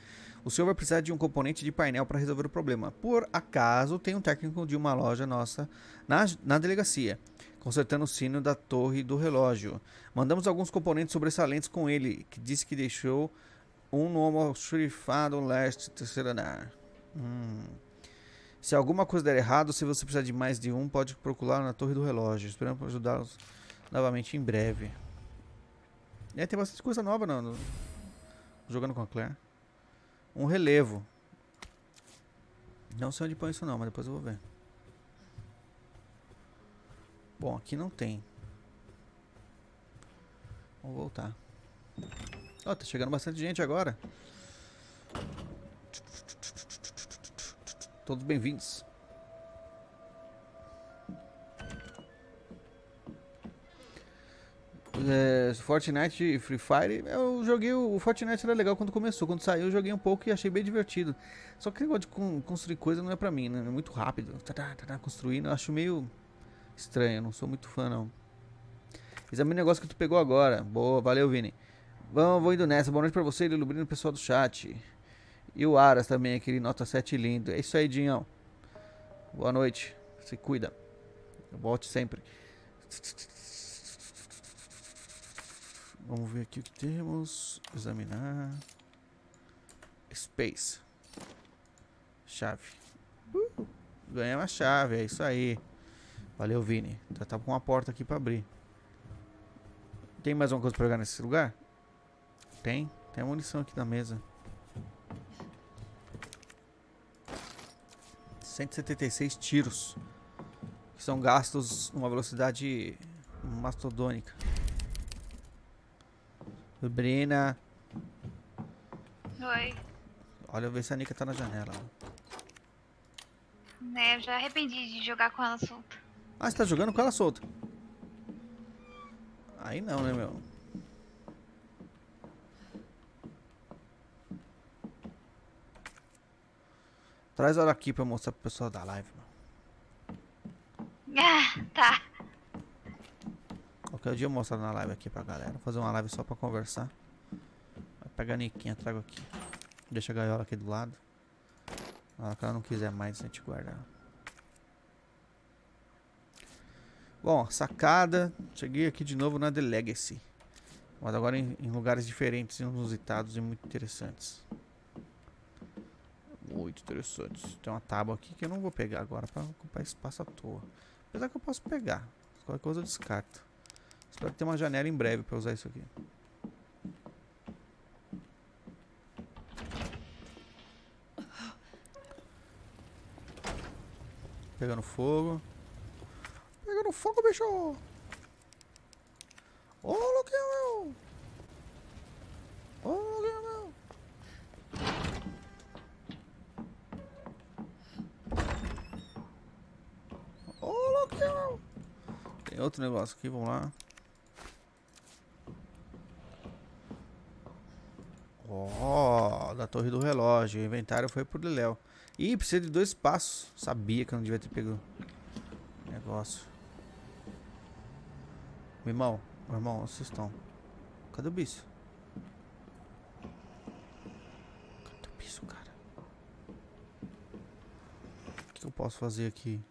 [SPEAKER 1] O senhor vai precisar de um componente de painel para resolver o problema. Por acaso, tem um técnico de uma loja nossa na, na delegacia, consertando o sino da torre do relógio. Mandamos alguns componentes sobressalentes com ele, que disse que deixou um no almoxarifado leste terceiro andar. Hum. Se alguma coisa der errado, se você precisar de mais de um, pode procurar na torre do relógio. Esperamos ajudá-los novamente em breve. É, tem bastante coisa nova no, no, jogando com a Claire. Um relevo. Não sei onde põe isso não, mas depois eu vou ver. Bom, aqui não tem. Vamos voltar. Ó, oh, tá chegando bastante gente agora. Todos bem-vindos. É, Fortnite e Free Fire, eu joguei o, Fortnite era legal quando começou, quando saiu eu joguei um pouco e achei bem divertido. Só que o negócio de con construir coisa não é pra mim, né? É muito rápido. Tá, tá, tá, construindo, eu acho meio estranho, não sou muito fã não. Examine o negócio que tu pegou agora. Boa, valeu Vini. Vamos, vou indo nessa. Boa noite pra você, Lilubrino, pessoal do chat. E o Aras também, aquele nota 7 lindo. É isso aí, Dinhão. Boa noite. Se cuida. Volte sempre. Vamos ver aqui o que temos. Examinar. Space. Chave. Uh, ganhei uma chave, é isso aí. Valeu, Vini. Já tá com uma porta aqui pra abrir. Tem mais alguma coisa pra pegar nesse lugar? Tem. Tem munição aqui na mesa. 176 tiros. Que são gastos numa velocidade mastodônica. Brina.
[SPEAKER 4] Oi.
[SPEAKER 1] Olha, ver se a Nika tá na janela.
[SPEAKER 4] Né, eu já arrependi de jogar com ela solta.
[SPEAKER 1] Ah, você tá jogando com ela solta. Aí não, né, meu? Traz ela aqui pra eu mostrar pro pessoal da live, mano.
[SPEAKER 4] Ah, tá.
[SPEAKER 1] Qualquer dia eu mostro na live aqui pra galera. Vou fazer uma live só pra conversar. Vai pegar a Niquinha, trago aqui. Deixa a gaiola aqui do lado. Na hora que ela não quiser mais, a gente guarda ela. Bom, sacada. Cheguei aqui de novo na The Legacy. Mas agora em, em lugares diferentes, inusitados e muito interessantes. Muito interessantes. Tem uma tábua aqui que eu não vou pegar agora pra ocupar espaço à toa. Apesar que eu posso pegar. Qualquer coisa eu descarto. Espero ter uma janela em breve pra usar isso aqui. Pegando fogo. Pegando fogo, bicho! Ô, louquinho meu! Ô, louquinho meu! Ô, louquinho meu! Tem outro negócio aqui, vamos lá. Ó, da torre do relógio. O inventário foi pro Léo. Ih, precisa de dois passos. Sabia que eu não devia ter pego negócio. Meu irmão, meu irmão, vocês estão? Cadê o bicho? Cadê o bicho, cara? O que eu posso fazer aqui?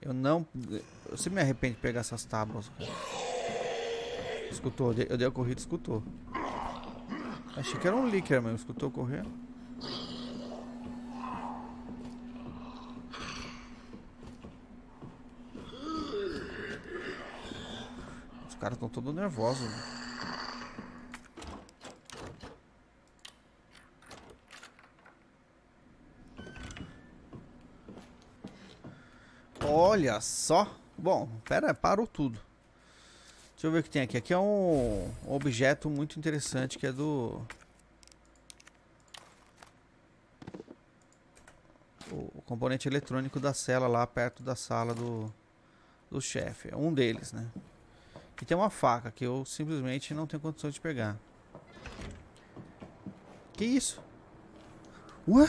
[SPEAKER 1] Eu não. Sempre me arrependo de pegar essas tábuas. Cara. Escutou? Eu dei- a corrida, escutou. Achei que era um líquido, mas escutou correndo. Caras estão todos nervosos. Olha só. Bom, pera, parou tudo. Deixa eu ver o que tem aqui. Aqui é um objeto muito interessante que é do. O componente eletrônico da cela lá perto da sala do, do chefe. É um deles, né? E tem uma faca que eu simplesmente não tenho condições de pegar. Que isso? Ué?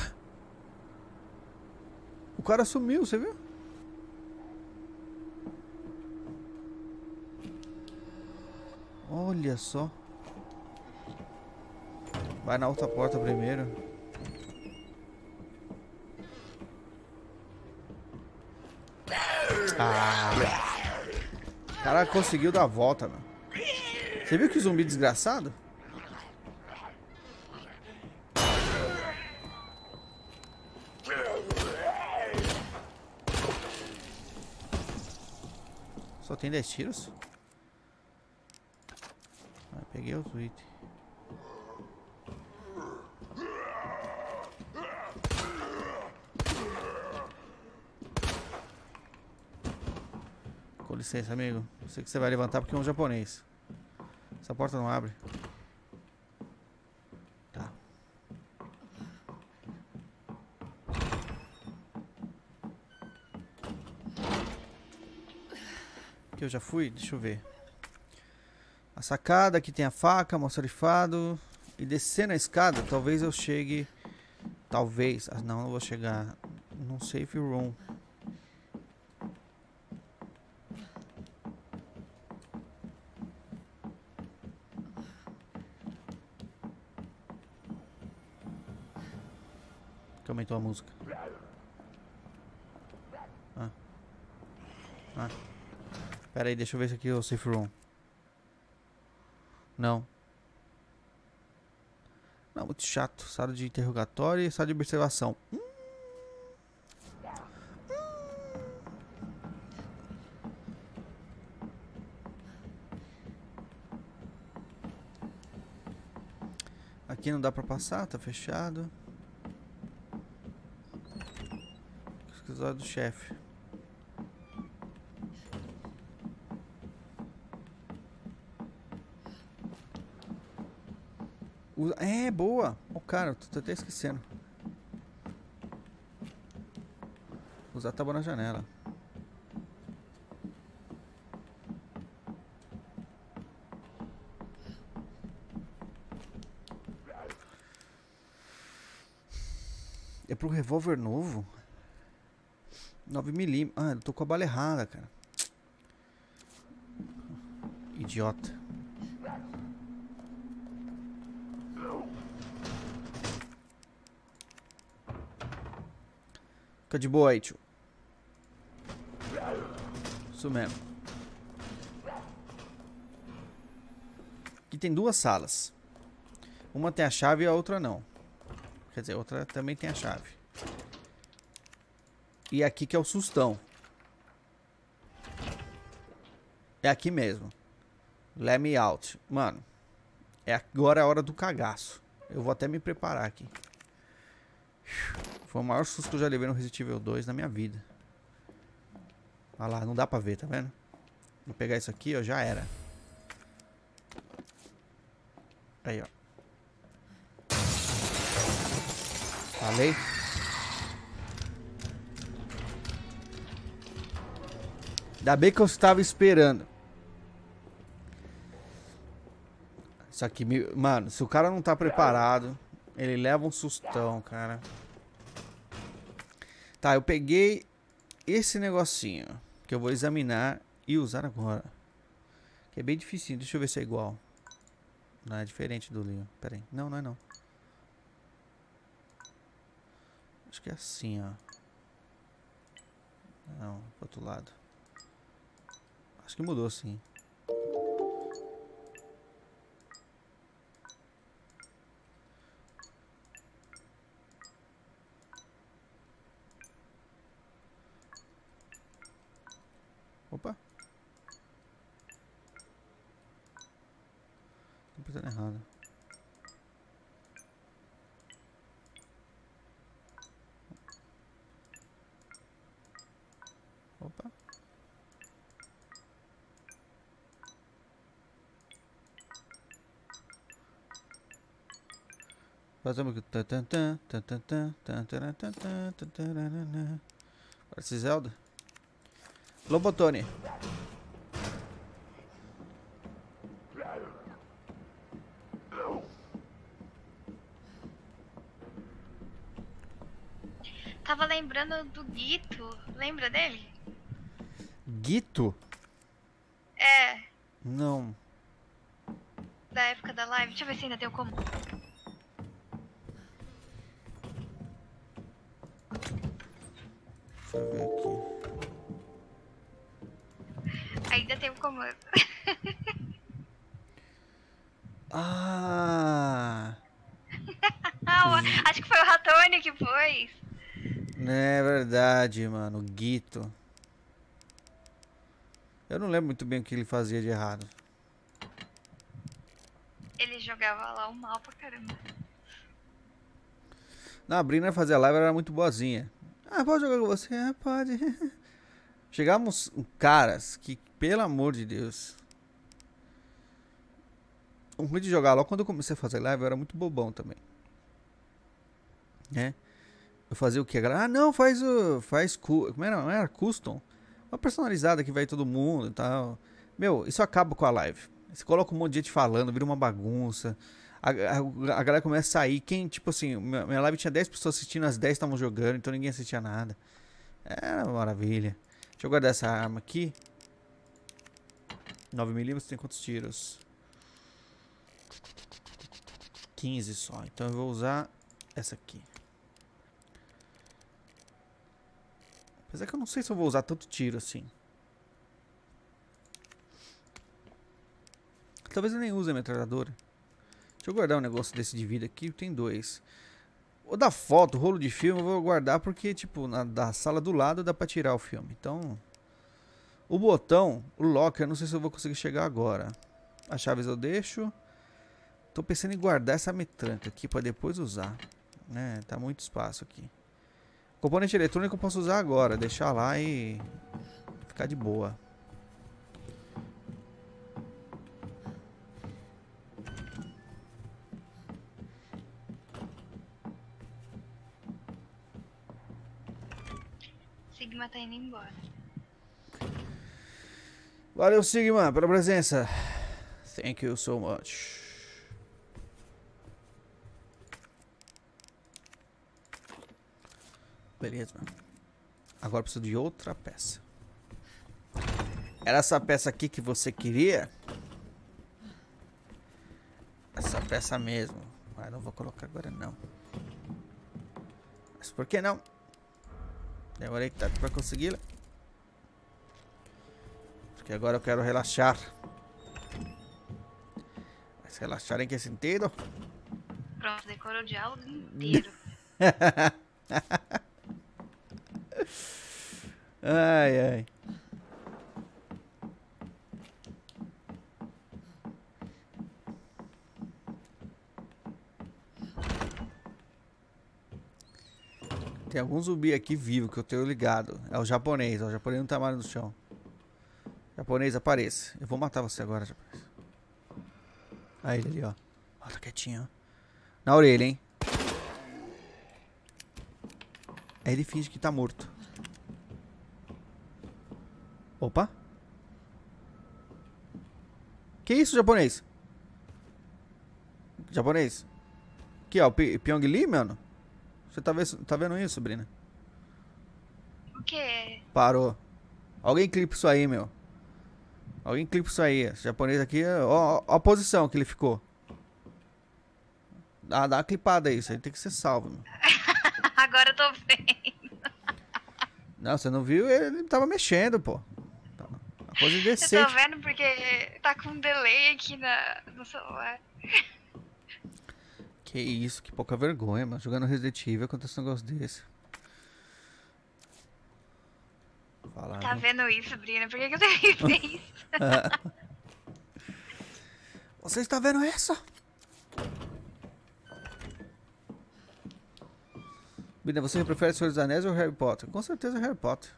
[SPEAKER 1] O cara sumiu, você viu? Olha só. Vai na outra porta primeiro. Ah. O cara conseguiu dar a volta, meu. Você viu que zumbi desgraçado? Só tem 10 tiros? Ah, peguei o tweet. Licença, amigo. Eu sei que você vai levantar porque é um japonês. Essa porta não abre. Tá. Aqui eu já fui? Deixa eu ver. A sacada, aqui tem a faca, almoxarifado. E descendo a escada, talvez eu chegue. Talvez. Ah, não, não vou chegar. Num safe room. Pera aí, deixa eu ver se aqui é o safe room. Não. Não, muito chato. Sala de interrogatório e sala de observação. Hum. hum. Aqui não dá pra passar, tá fechado. Escusado do chefe. É, boa. Ô, cara, eu tô, tô até esquecendo. Usar tábua na janela. É pro revólver novo? 9mm. Ah, eu tô com a bala errada, cara. Idiota. Fica de boa aí, tio. Isso mesmo. Aqui tem duas salas. Uma tem a chave e a outra não. Quer dizer, a outra também tem a chave. E aqui que é o sustão. É aqui mesmo. Let me out. Mano, é agora a hora do cagaço. Eu vou até me preparar aqui. Foi o maior susto que eu já levei no Resident Evil 2 na minha vida. Olha lá, não dá pra ver, tá vendo? Vou pegar isso aqui, ó, já era. Aí, ó. Falei? Ainda bem que eu estava esperando. Isso aqui, me... mano, se o cara não tá preparado, ele leva um sustão, cara. Tá, eu peguei esse negocinho que eu vou examinar e usar agora. Que é bem difícil. Deixa eu ver se é igual. Não, é diferente do Leon. Pera aí. Não, não é não. Acho que é assim, ó. Não, pro outro lado. Acho que mudou sim. Opa. Tô pensando errado. Opa. Fazemos aqui. Tan, tan, tan, tan, tan, tan, tan, taran, tan, tan, tan, tararana. Parece Zelda. Lobotone.
[SPEAKER 4] Tava lembrando do Guito. Lembra dele?
[SPEAKER 1] Guito?
[SPEAKER 4] É,
[SPEAKER 1] Não.
[SPEAKER 4] da época da live. Deixa eu ver se ainda tem como.
[SPEAKER 1] Deixa eu ver aqui.
[SPEAKER 4] Ainda tem como.
[SPEAKER 1] Ah! [LAUGHS]
[SPEAKER 4] Ah, o- acho que foi o Ratone que pôs.
[SPEAKER 1] É verdade, mano. Guito. Eu não lembro muito bem o que ele fazia de errado.
[SPEAKER 4] Ele jogava lá o mal pra caramba.
[SPEAKER 1] Não, a Brina fazia live, ela era muito boazinha. Ah, pode jogar com você? Ah, pode. [LAUGHS] Chegamos caras que, pelo amor de Deus. O ruim de jogar logo quando eu comecei a fazer live, eu era muito bobão também. Né? Eu fazia o que? Ah, não, faz o. Faz. Como era? Não era custom? Uma personalizada que vai todo mundo e tal. Meu, isso acaba com a live. Você coloca um monte de gente falando, vira uma bagunça. A, a, a galera começa a sair. Quem, tipo assim, minha live tinha 10 pessoas assistindo, as 10 estavam jogando, então ninguém assistia nada. Era uma maravilha. Deixa eu guardar essa arma aqui. 9mm tem quantos tiros? 15 só. Então eu vou usar essa aqui. Apesar que eu não sei se eu vou usar tanto tiro assim. Talvez eu nem use a metralhadora. Deixa eu guardar um negócio desse de vida aqui. Tem dois. O da foto, o rolo de filme, eu vou guardar porque, tipo, na da sala do lado dá pra tirar o filme. Então, o botão, o locker, não sei se eu vou conseguir chegar agora. As chaves eu deixo. Tô pensando em guardar essa metranca aqui pra depois usar. Né? Tá muito espaço aqui. Componente eletrônico eu posso usar agora. Deixar lá e... Ficar de boa.
[SPEAKER 4] Sigma tá indo embora.
[SPEAKER 1] Valeu, Sigma, pela presença. Thank you so much. Beleza. Agora preciso de outra peça. Era essa peça aqui que você queria? Essa peça mesmo. Mas não vou colocar agora não. Mas por que não? Demorei tanto pra consegui-la. Porque agora eu quero relaxar. Mas relaxar em que sentido?
[SPEAKER 4] Pronto, decorou o diálogo inteiro. [LAUGHS]
[SPEAKER 1] Ai, ai. Tem algum zumbi aqui vivo que eu tenho ligado. É o japonês, ó. O japonês não tá mais no chão. Japonês, apareça. Eu vou matar você agora, japonês. Aí ele ali, ó. Ó, tá quietinho, ó. Na orelha, hein. Aí ele finge que tá morto. Opa. Que isso, japonês? Japonês. Aqui, ó, o Pyong Lee, mano. Você tá, vendo- tá vendo isso, Brina?
[SPEAKER 4] O quê?
[SPEAKER 1] Parou. Alguém clipa isso aí, meu. Alguém clipa isso aí. Esse japonês aqui, ó, ó a posição que ele ficou. Dá, dá uma clipada aí, isso aí tem que ser salvo, meu. [LAUGHS]
[SPEAKER 4] Agora eu tô vendo.
[SPEAKER 1] Não, você não viu? Ele tava mexendo, pô. Uma coisa
[SPEAKER 4] Eu
[SPEAKER 1] decente.
[SPEAKER 4] tô vendo porque tá com um delay aqui na, no celular.
[SPEAKER 1] Que isso, que pouca vergonha, mano. Jogando Resident Evil acontece um negócio desse. Falar,
[SPEAKER 4] Tá
[SPEAKER 1] viu?
[SPEAKER 4] vendo isso, Brina? Por que, que que ver isso? [LAUGHS]
[SPEAKER 1] Você está vendo essa? Bina, você prefere Senhor dos Anéis ou Harry Potter? Com certeza Harry Potter.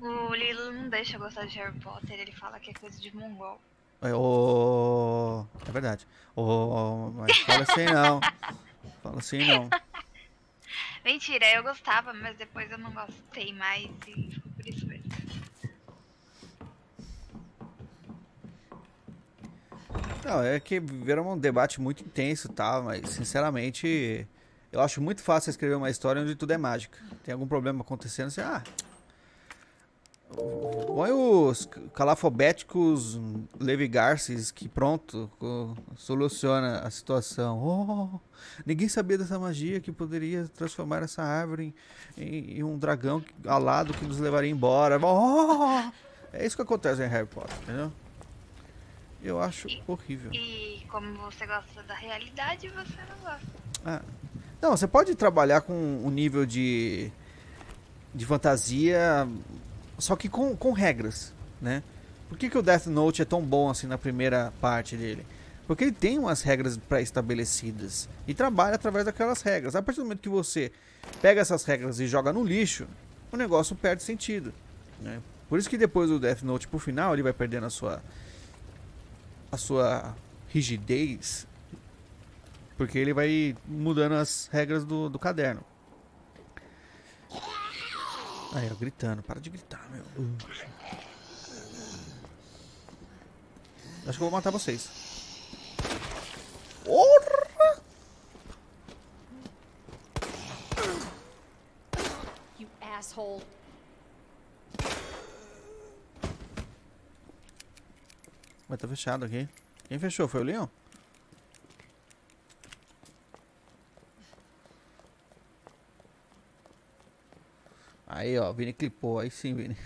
[SPEAKER 4] O Lilo não deixa eu gostar de Harry Potter, ele fala que é coisa de mongol.
[SPEAKER 1] É, o... é verdade. O... Mas fala assim não. Fala assim não. [LAUGHS]
[SPEAKER 4] Mentira, eu gostava, mas depois eu não gostei mais e ficou por isso mesmo.
[SPEAKER 1] Não, é que virou um debate muito intenso tal, mas sinceramente eu acho muito fácil escrever uma história onde tudo é mágica. Tem algum problema acontecendo, você, ah. Põe os calafobéticos Levi Garces que pronto, soluciona a situação. Oh, ninguém sabia dessa magia que poderia transformar essa árvore em, em um dragão alado que nos levaria embora. Oh, é isso que acontece em Harry Potter, entendeu? Eu acho horrível.
[SPEAKER 4] E como você gosta da realidade, você não gosta.
[SPEAKER 1] Ah, Não, você pode trabalhar com um nível de, de fantasia, só que com, com regras, né? Por que, que o Death Note é tão bom assim na primeira parte dele? Porque ele tem umas regras pré-estabelecidas e trabalha através daquelas regras. A partir do momento que você pega essas regras e joga no lixo, o negócio perde sentido. Né? Por isso que depois do Death Note pro final ele vai perdendo a sua a sua rigidez porque ele vai mudando as regras do, do caderno. Aí, ó, gritando. Para de gritar, meu. Uh. Acho que eu vou matar vocês. Porra!
[SPEAKER 2] You asshole.
[SPEAKER 1] Mas tá fechado aqui. Quem fechou? Foi o Leão? Aí, ó, Vini clipou. Aí sim, Vini.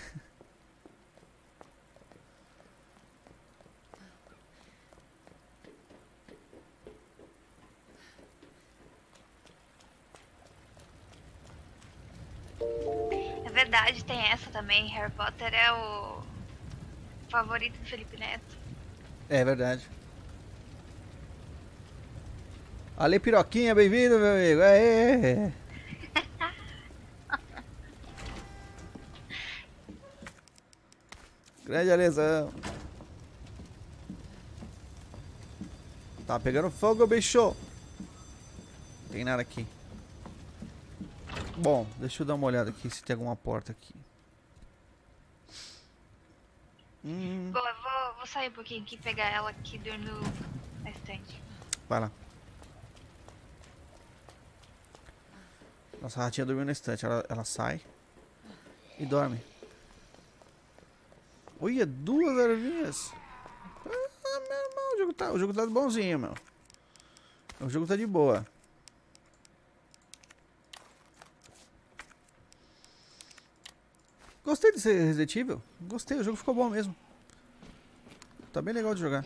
[SPEAKER 4] É verdade, tem essa também. Harry Potter é o favorito do Felipe Neto.
[SPEAKER 1] É verdade. Ale Piroquinha, bem-vindo, meu amigo. Aê! Grande Alesão. Tá pegando fogo, bicho. Tem nada aqui. Bom, deixa eu dar uma olhada aqui se tem alguma porta aqui. Hum,
[SPEAKER 4] Bom, eu vou, vou sair um pouquinho aqui e pegar ela que dormiu na estante.
[SPEAKER 1] vai lá. Nossa, a ratinha dormiu na estante. Ela, ela sai e dorme. Olha, duas ervinhas. Ah, meu irmão, o jogo tá, o jogo tá bonzinho, meu. O jogo tá de boa. Gostei desse Resident Evil. Gostei, o jogo ficou bom mesmo. Tá bem legal de jogar.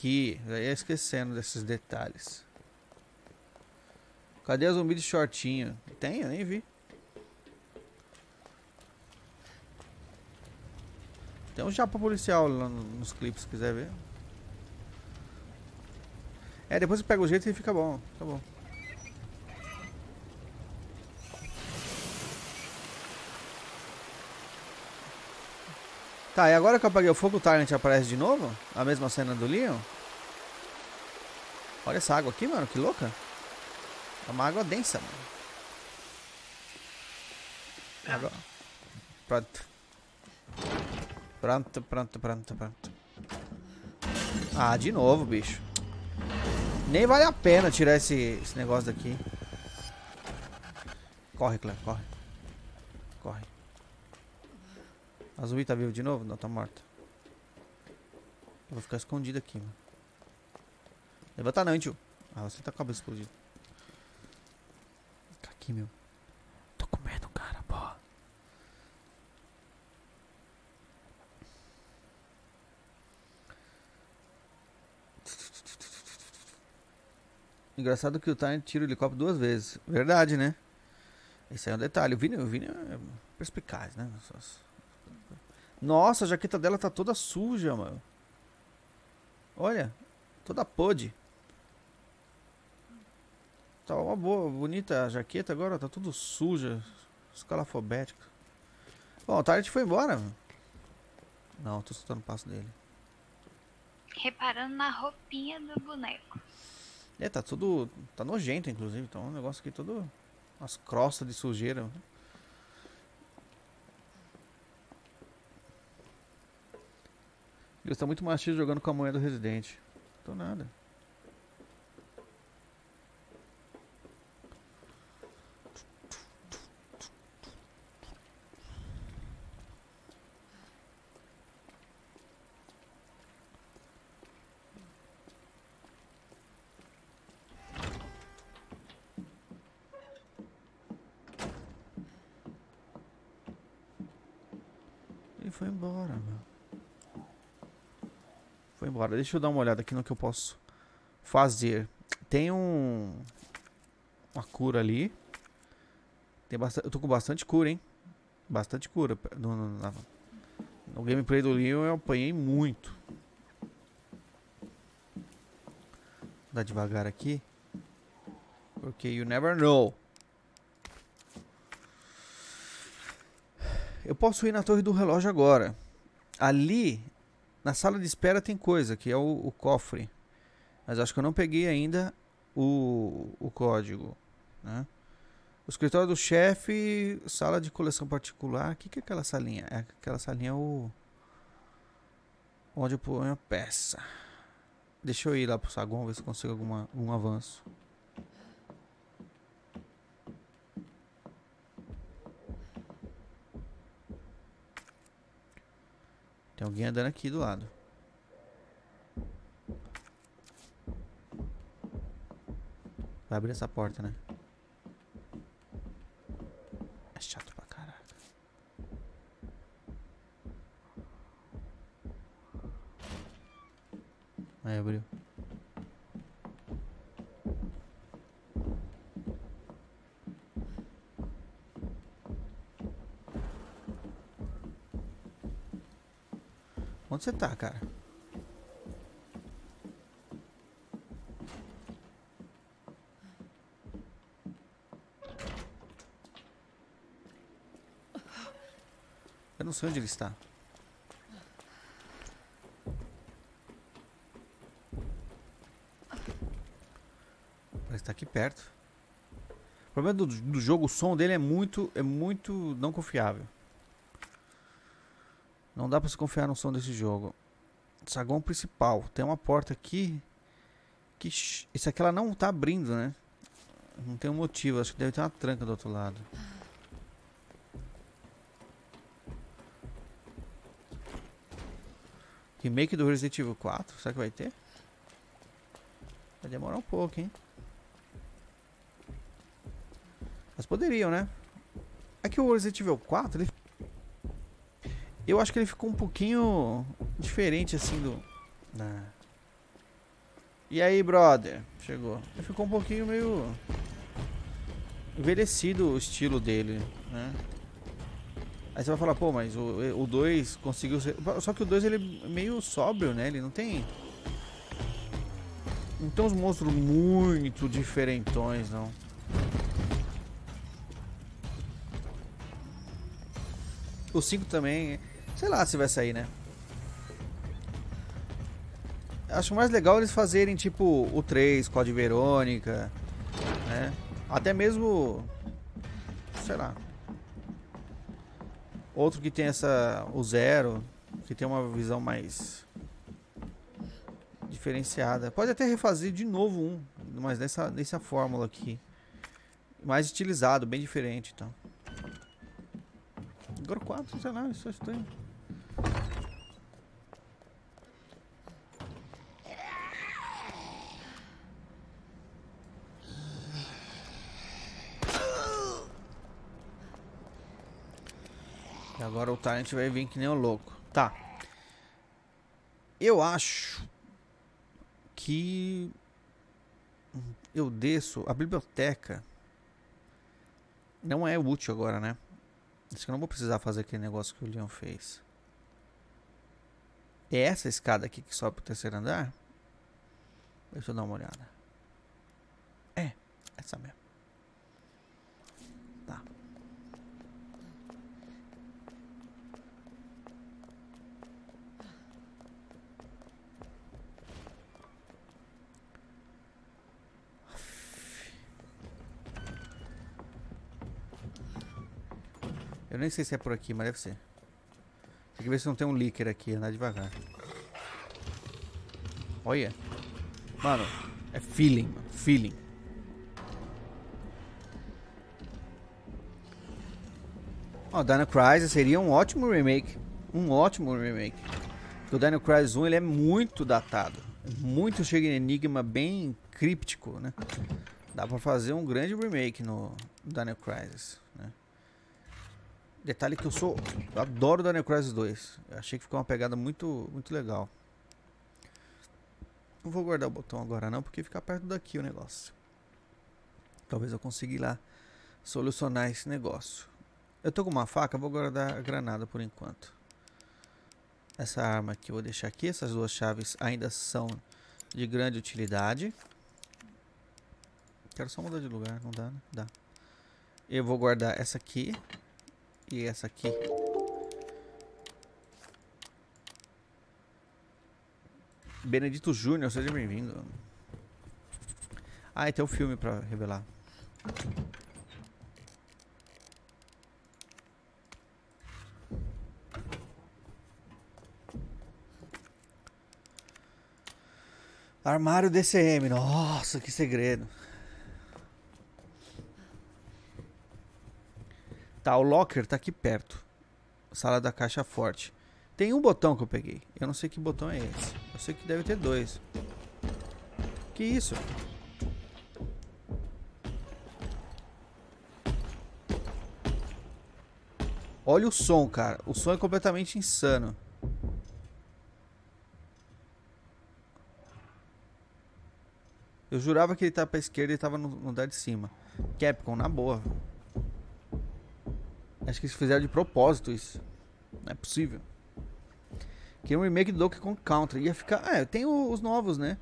[SPEAKER 1] Aqui. Já esquecendo desses detalhes. Cadê a zumbi de shortinho? Tem? Eu nem vi. Tem um japa policial lá no- nos clipes, se quiser ver. É, depois você pega o jeito e fica bom. Tá bom. Tá, e agora que eu apaguei o fogo, o Tyrant aparece de novo? A mesma cena do Leon? Olha essa água aqui, mano, que louca. É uma água densa, mano. Agora... Pronto. Pronto, pronto, pronto, pronto. Ah, de novo, bicho. Nem vale a pena tirar esse, esse negócio daqui. Corre, Cleo, corre. Corre. A zumbi tá vivo de novo? Não, tá morta. Eu vou ficar escondido aqui, mano. Levanta não, hein, tio. Ah, você tá com a cabeça explodida. Fica aqui, meu. Tô com medo, cara, pô. Engraçado que o Tiny tira o helicóptero duas vezes. Verdade, né? Esse é um detalhe. O Vini, o Vini é perspicaz, né? Nossa, a jaqueta dela tá toda suja, mano. Olha, toda podre. Tá uma boa, bonita a jaqueta agora, tá tudo suja, escalafobética. Bom, o Target foi embora. mano. Não, tô escutando o passo dele.
[SPEAKER 4] Reparando na roupinha do boneco.
[SPEAKER 1] É, tá tudo. Tá nojento, inclusive. Tá um negócio aqui todo. Umas crostas de sujeira. Ele está muito macio jogando com a manha do Resident. Tô nada. Ele foi embora, meu. Embora. Deixa eu dar uma olhada aqui no que eu posso fazer. Tem um. Uma cura ali. Tem bastante, eu tô com bastante cura, hein? Bastante cura. No, no, na- no gameplay do Leon eu apanhei muito. Dar devagar aqui. Porque you never know. Eu posso ir na torre do relógio agora. Ali, na sala de espera, tem coisa, que é o, o cofre. Mas acho que eu não peguei ainda o, o código. Né? O escritório do chefe, sala de coleção particular. O que, que é aquela salinha? É, aquela salinha é o. Onde eu ponho a peça. Deixa eu ir lá pro saguão, ver se consigo alguma, algum avanço. Tem alguém andando aqui do lado. Vai abrir essa porta, né? É chato pra caraca. Aí abriu. Onde você tá, cara? Eu não sei onde ele está. Parece estar aqui perto. O problema do, do jogo, o som dele é muito, é muito não confiável. Não dá pra se confiar no som desse jogo. Saguão principal. Tem uma porta aqui. Que isso aqui ela não tá abrindo, né? Não tem um motivo. Acho que deve ter uma tranca do outro lado. Remake do Resident Evil 4. Será que vai ter? Vai demorar um pouco, hein? Mas poderiam, né? É que o Resident Evil 4, ele... Eu acho que ele ficou um pouquinho diferente, assim, do... Ah. E aí, brother? Chegou. Ele ficou um pouquinho meio... Envelhecido o estilo dele, né? Aí você vai falar, pô, mas o 2 conseguiu ser... Só que o 2 ele é meio sóbrio, né? Ele não tem... Não tem uns monstros muito diferentões, não. O 5 também, sei lá se vai sair, né? Acho mais legal eles fazerem tipo o 3, Code Verônica, né? Até mesmo, sei lá. Outro que tem essa, o Zero, que tem uma visão mais diferenciada. Pode até refazer de novo um, mas nessa, nessa fórmula aqui. Mais estilizado, bem diferente, então. Agora 4, sei lá, isso é estranho. Agora o Tyrant vai vir que nem o louco. Tá. Eu acho que eu desço a biblioteca. Não é útil agora, né? Acho que eu não vou precisar fazer aquele negócio que o Leon fez. É essa escada aqui que sobe pro terceiro andar? Deixa eu dar uma olhada. É, essa mesmo. Eu nem sei se é por aqui, mas deve ser. Tem que ver se não tem um líquido aqui, andar devagar. Olha. Mano, é feeling, mano. Feeling. Ó, oh, Dino Crisis seria um ótimo remake. Um ótimo remake. o Dino Crisis 1 ele é muito datado. Muito chega em enigma bem críptico, né? Dá pra fazer um grande remake no Dino Crisis? Detalhe que eu sou. Eu adoro Daniel Crisis 2. Eu achei que ficou uma pegada muito, muito legal. Não vou guardar o botão agora não, porque fica perto daqui o negócio. Talvez eu consiga ir lá solucionar esse negócio. Eu tô com uma faca, vou guardar a granada por enquanto. Essa arma aqui eu vou deixar aqui. Essas duas chaves ainda são de grande utilidade. Quero só mudar de lugar, não dá, né? Dá. Eu vou guardar essa aqui. E essa aqui. Benedito Júnior, seja bem-vindo. Ah, e tem um filme pra revelar. Armário DCM, nossa, que segredo. Tá, o locker tá aqui perto. Sala da caixa forte. Tem um botão que eu peguei. Eu não sei que botão é esse. Eu sei que deve ter dois. Que isso? Olha o som, cara. O som é completamente insano. Eu jurava que ele tava pra esquerda e tava no, no andar de cima. Capcom, na boa. Acho que eles fizeram de propósito isso. Não é possível. Que é um remake do Donkey Kong Country. Ia ficar. É, tem os novos, né?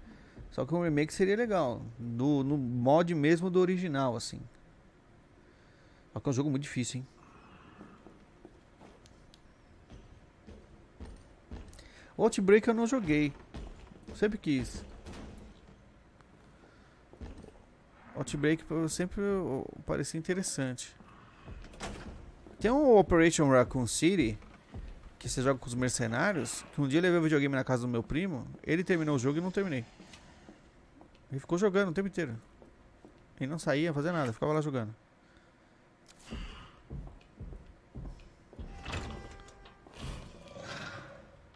[SPEAKER 1] Só que um remake seria legal. No, no mod mesmo do original, assim. Só que é um jogo muito difícil, hein? Outbreak eu não joguei. Sempre quis. Outbreak eu sempre parecia interessante. Tem um Operation Raccoon City que você joga com os mercenários. Que um dia eu levei o videogame na casa do meu primo. Ele terminou o jogo e não terminei. Ele ficou jogando o tempo inteiro. Ele não saía, fazia nada, ficava lá jogando.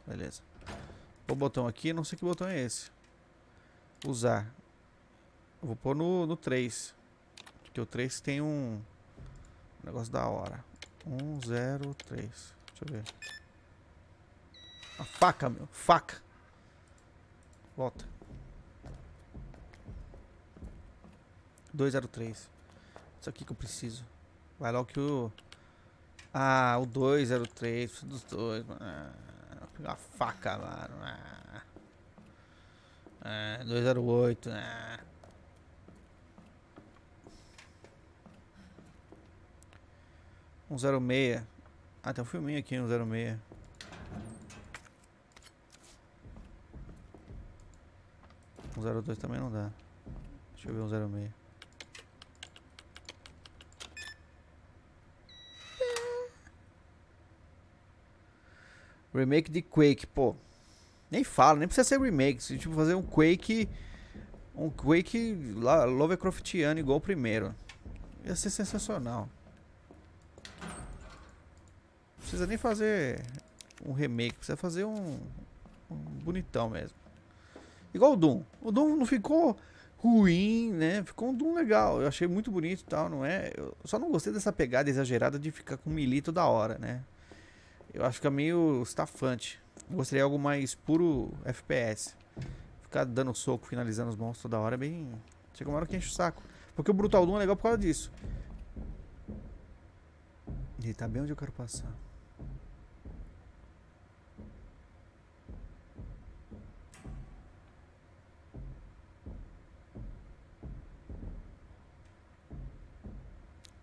[SPEAKER 1] Beleza. O botão aqui, não sei que botão é esse. Usar. Vou pôr no, no 3. Porque o 3 tem um negócio da hora. 1, 0, 3. Deixa eu ver. A faca, meu. Faca. Volta. 203. Isso aqui que eu preciso. Vai logo que o. Ah, o 203. Preciso dos dois. mano. Ah, a faca, mano. Ah. Ah, 208. Ah. Um zero meia. Ah, tem um filminho aqui, um zero meia. Um zero dois também não dá. Deixa eu ver um zero meia. Remake de Quake, pô. Nem fala, nem precisa ser remake. Se tipo fazer um Quake. Um Quake Lovecraftiano igual o primeiro. Ia ser sensacional. Precisa nem fazer um remake, precisa fazer um, um bonitão mesmo. Igual o Doom. O Doom não ficou ruim, né? Ficou um Doom legal. Eu achei muito bonito e tal, não é? Eu só não gostei dessa pegada exagerada de ficar com melee toda hora, né? Eu acho que é meio estafante. Eu gostaria algo mais puro FPS. Ficar dando soco, finalizando os monstros toda hora é bem. Chega uma hora que enche o saco. Porque o Brutal Doom é legal por causa disso. Ele tá bem onde eu quero passar.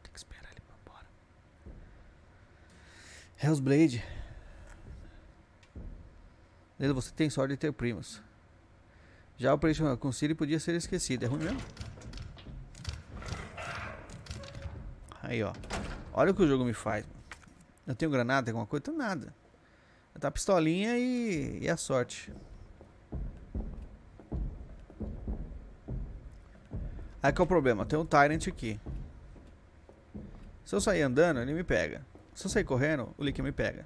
[SPEAKER 1] Tem que esperar ele ir embora. Hellsblade. Lelo, você tem sorte de ter primos. Já o Operation Siri podia ser esquecido. É ruim mesmo? Aí, ó. Olha o que o jogo me faz. Eu tenho granada, alguma coisa? Tenho nada. Tá a pistolinha e, e a sorte. Aí que é o problema. Tem um Tyrant aqui. Se eu sair andando, ele me pega. Se eu sair correndo, o Lick me pega.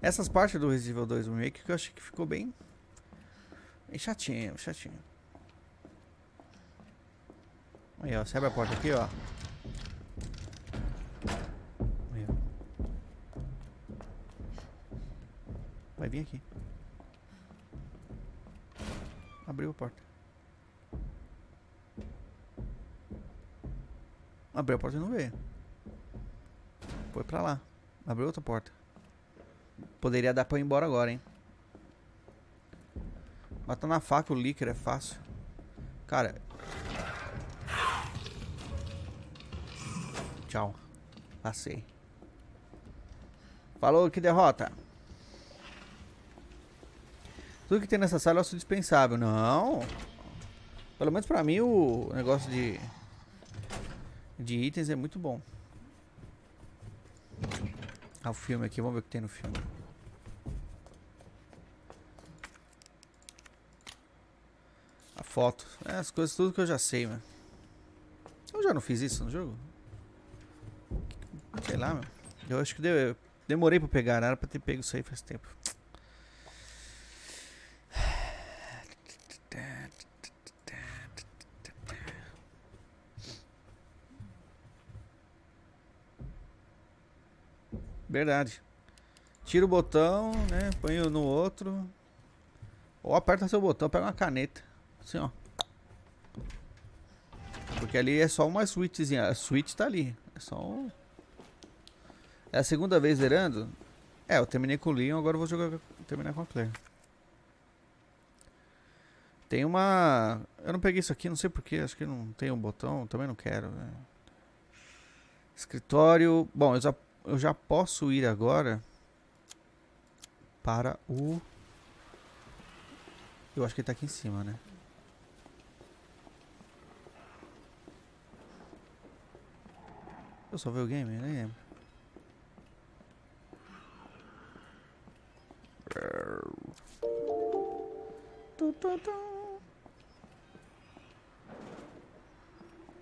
[SPEAKER 1] Essas partes do Resident Evil 2 Remake que eu achei que ficou bem, bem chatinho, chatinho. Aí, ó, você abre a porta aqui, ó. Aí, ó. Vai vir aqui. Abriu a porta. Abriu a porta e não veio. Foi pra lá. Abriu outra porta. Poderia dar pra eu ir embora agora, hein? Matar na faca o líquido é fácil. Cara. Tchau. Passei. Falou que derrota. Tudo que tem nessa sala é dispensável. Não. Pelo menos pra mim o negócio de de itens é muito bom. Ah, o filme aqui, vamos ver o que tem no filme. A foto. É, as coisas tudo que eu já sei, mano. Eu já não fiz isso no jogo? Sei lá, meu. Eu acho que demorei pra pegar, era pra ter pego isso aí faz tempo. Verdade. Tira o botão, né? Põe no outro. Ou aperta seu botão, pega uma caneta. Assim, ó. Porque ali é só uma switchzinha. A switch tá ali. É só um... É a segunda vez zerando. É, eu terminei com o Leon, agora eu vou jogar, terminar com a Claire. Tem uma... Eu não peguei isso aqui, não sei porquê, acho que não tem um botão, também não quero. Né? Escritório... Bom, eu já, eu já posso ir agora para o... Eu acho que ele tá aqui em cima, né? Eu só vi o game, nem lembro.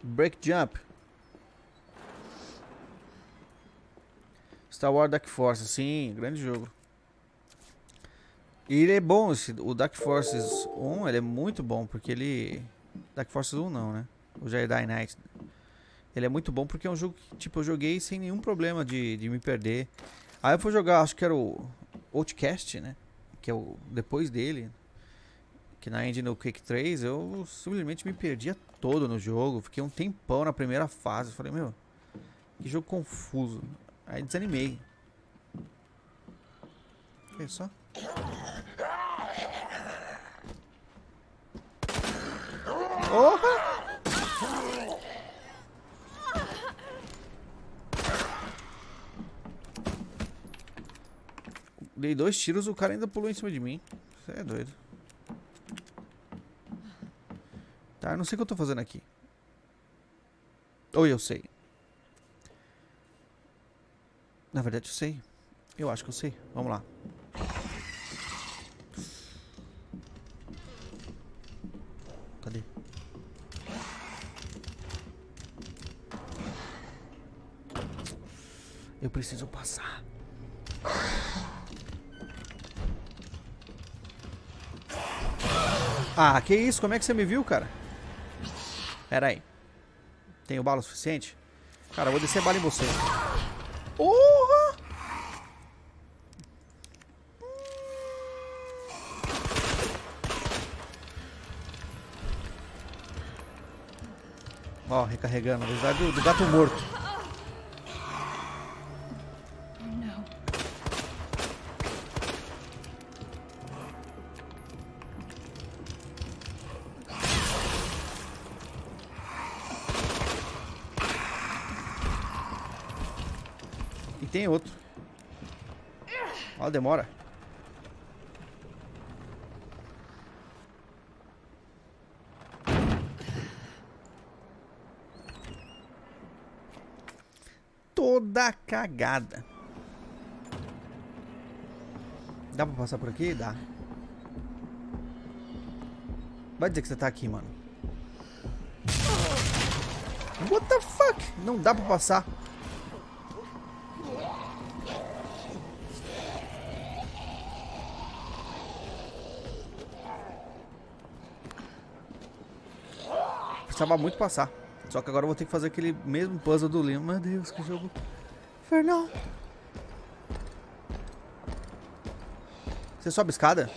[SPEAKER 1] Break Jump. Star Wars Dark Force, sim, grande jogo. E ele é bom, esse, o Dark Forces 1, ele é muito bom, porque ele... Dark Forces 1 não, né? O Jedi Knight. Ele é muito bom porque é um jogo que, tipo, eu joguei sem nenhum problema de, de me perder. Aí eu fui jogar, acho que era o Outcast, né? Que é o depois dele. Que na engine no Quake 3 eu simplesmente me perdia todo no jogo. Fiquei um tempão na primeira fase. Falei, meu, que jogo confuso. Aí desanimei. Olha só. Porra! Dei dois tiros, o cara ainda pulou em cima de mim. Você é doido. Tá, não sei o que eu tô fazendo aqui. Ou eu sei. Na verdade eu sei. Eu acho que eu sei. Vamos lá. Cadê? Eu preciso passar. Ah, que isso? Como é que você me viu, cara? Pera aí. Tenho bala suficiente? Cara, eu vou descer bala em você. Porra! Ó, recarregando. Velocidade do, do gato morto. E tem outro. Ó, demora. Toda cagada. Dá pra passar por aqui? Dá. Vai dizer que você tá aqui, mano. What the fuck? Não dá pra passar. Precisava muito passar. Só que agora eu vou ter que fazer aquele mesmo puzzle do Leon. Meu Deus, que jogo infernal. Você sobe escada?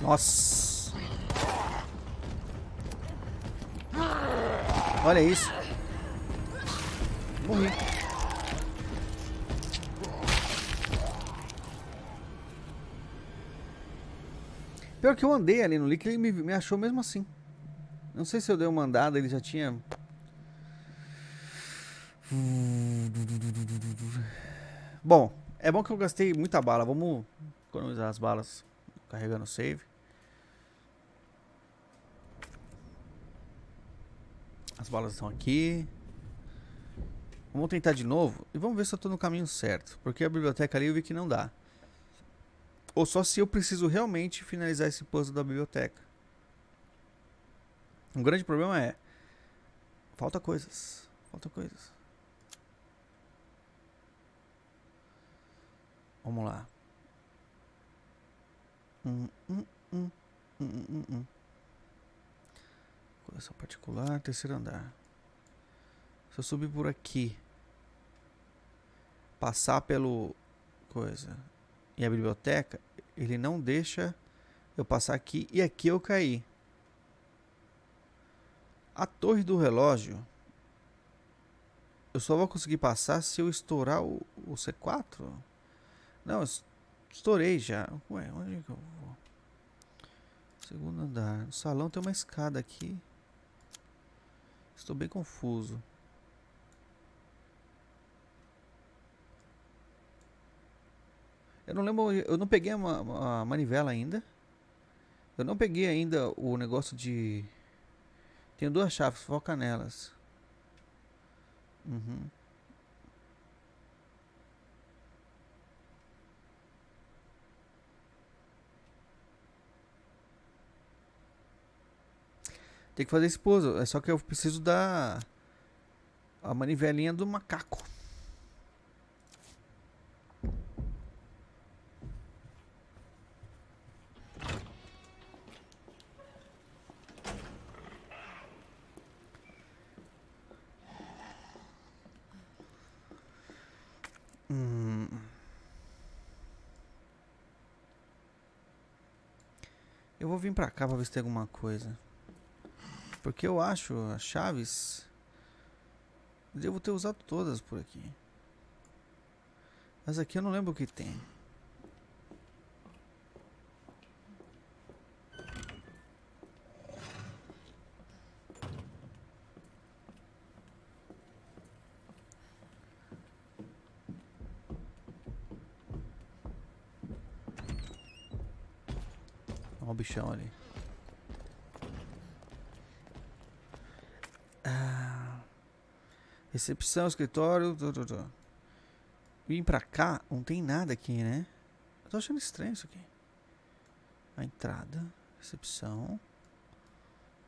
[SPEAKER 1] Nossa. Olha isso. Pior que eu andei ali no link, ele me, me achou mesmo assim. Não sei se eu dei uma andada, ele já tinha. Bom, é bom que eu gastei muita bala. Vamos economizar as balas carregando o save. As balas estão aqui. Vamos tentar de novo e vamos ver se eu estou no caminho certo. Porque a biblioteca ali eu vi que não dá. Ou só se eu preciso realmente finalizar esse puzzle da biblioteca. Um grande problema é... Falta coisas. Falta coisas. Vamos lá. Hum, hum, hum, hum. Coleção particular, terceiro andar. Se eu subir por aqui, passar pelo coisa e a biblioteca, ele não deixa eu passar aqui e aqui eu caí. A torre do relógio eu só vou conseguir passar se eu estourar o, o C4? Não, es- estourei já. Ué, onde é que eu vou? Segundo andar. No salão tem uma escada aqui. Estou bem confuso. Eu não lembro, eu não peguei a, ma- a manivela ainda. Eu não peguei ainda o negócio de. Tenho duas chaves, foca nelas. Uhum. Tem que fazer esse pouso. É só que eu preciso da a manivelinha do macaco. Vou vir pra cá pra ver se tem alguma coisa. Porque eu acho as chaves. Devo ter usado todas por aqui. Mas aqui eu não lembro o que tem. Olha o bichão ali. Ah, recepção, escritório. Tu. Vim pra cá, não tem nada aqui, né? Eu tô achando estranho isso aqui. A entrada, recepção.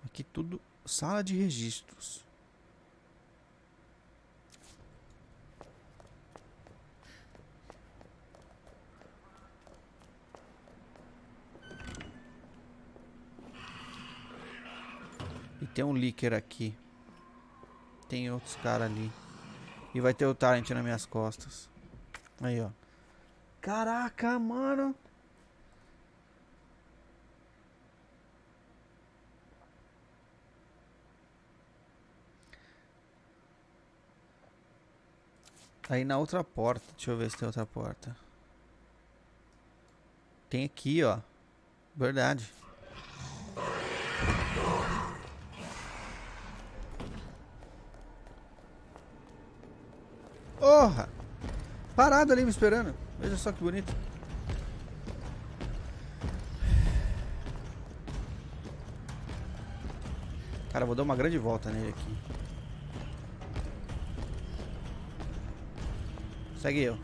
[SPEAKER 1] Aqui tudo. Sala de registros. Tem um Licker aqui. Tem outros caras ali. E vai ter o Tarant nas minhas costas. Aí, ó. Caraca, mano. Aí na outra porta. Deixa eu ver se tem outra porta. Tem aqui, ó. Verdade. Porra! Parado ali me esperando. Veja só que bonito. Cara, vou dar uma grande volta nele aqui. Segue eu.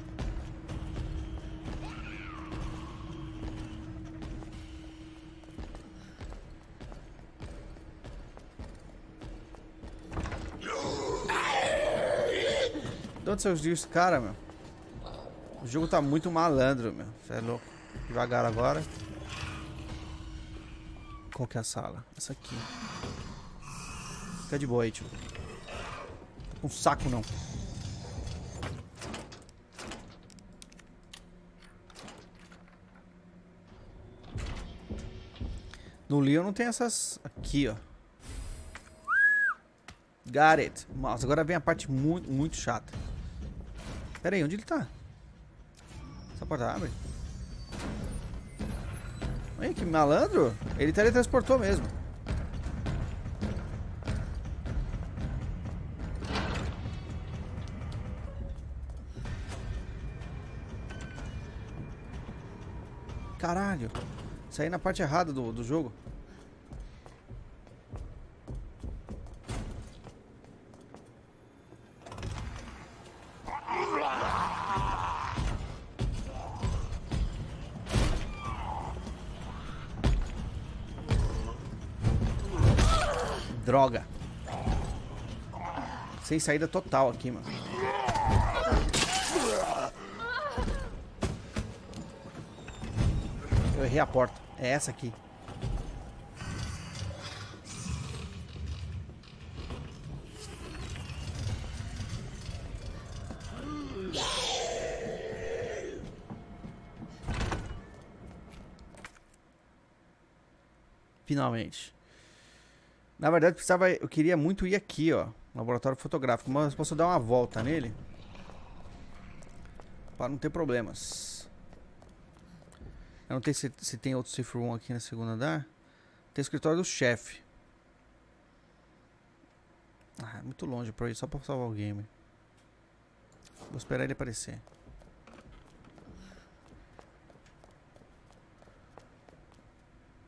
[SPEAKER 1] Onde surgiu esse cara, meu? O jogo tá muito malandro, meu. Você é louco. Devagar agora. Qual que é a sala? Essa aqui. Fica de boa aí, tio. Tô com saco, não. No Leon não tem essas... Aqui, ó. Got it. Nossa, agora vem a parte muito, muito chata. Pera aí, onde ele tá? Essa porta abre? Olha que malandro. Ele teletransportou mesmo. Caralho. Saí na parte errada do, do jogo. Sem saída total aqui, mano. Eu errei a porta. É essa aqui. Finalmente. Na verdade, precisava. Eu queria muito ir aqui, ó. Laboratório fotográfico. Mas posso dar uma volta nele. Para não ter problemas. Eu não sei se, se tem outro safe room aqui na segunda andar. Tem escritório do chefe. Ah, é muito longe pra ir, só pra salvar o game. Vou esperar ele aparecer.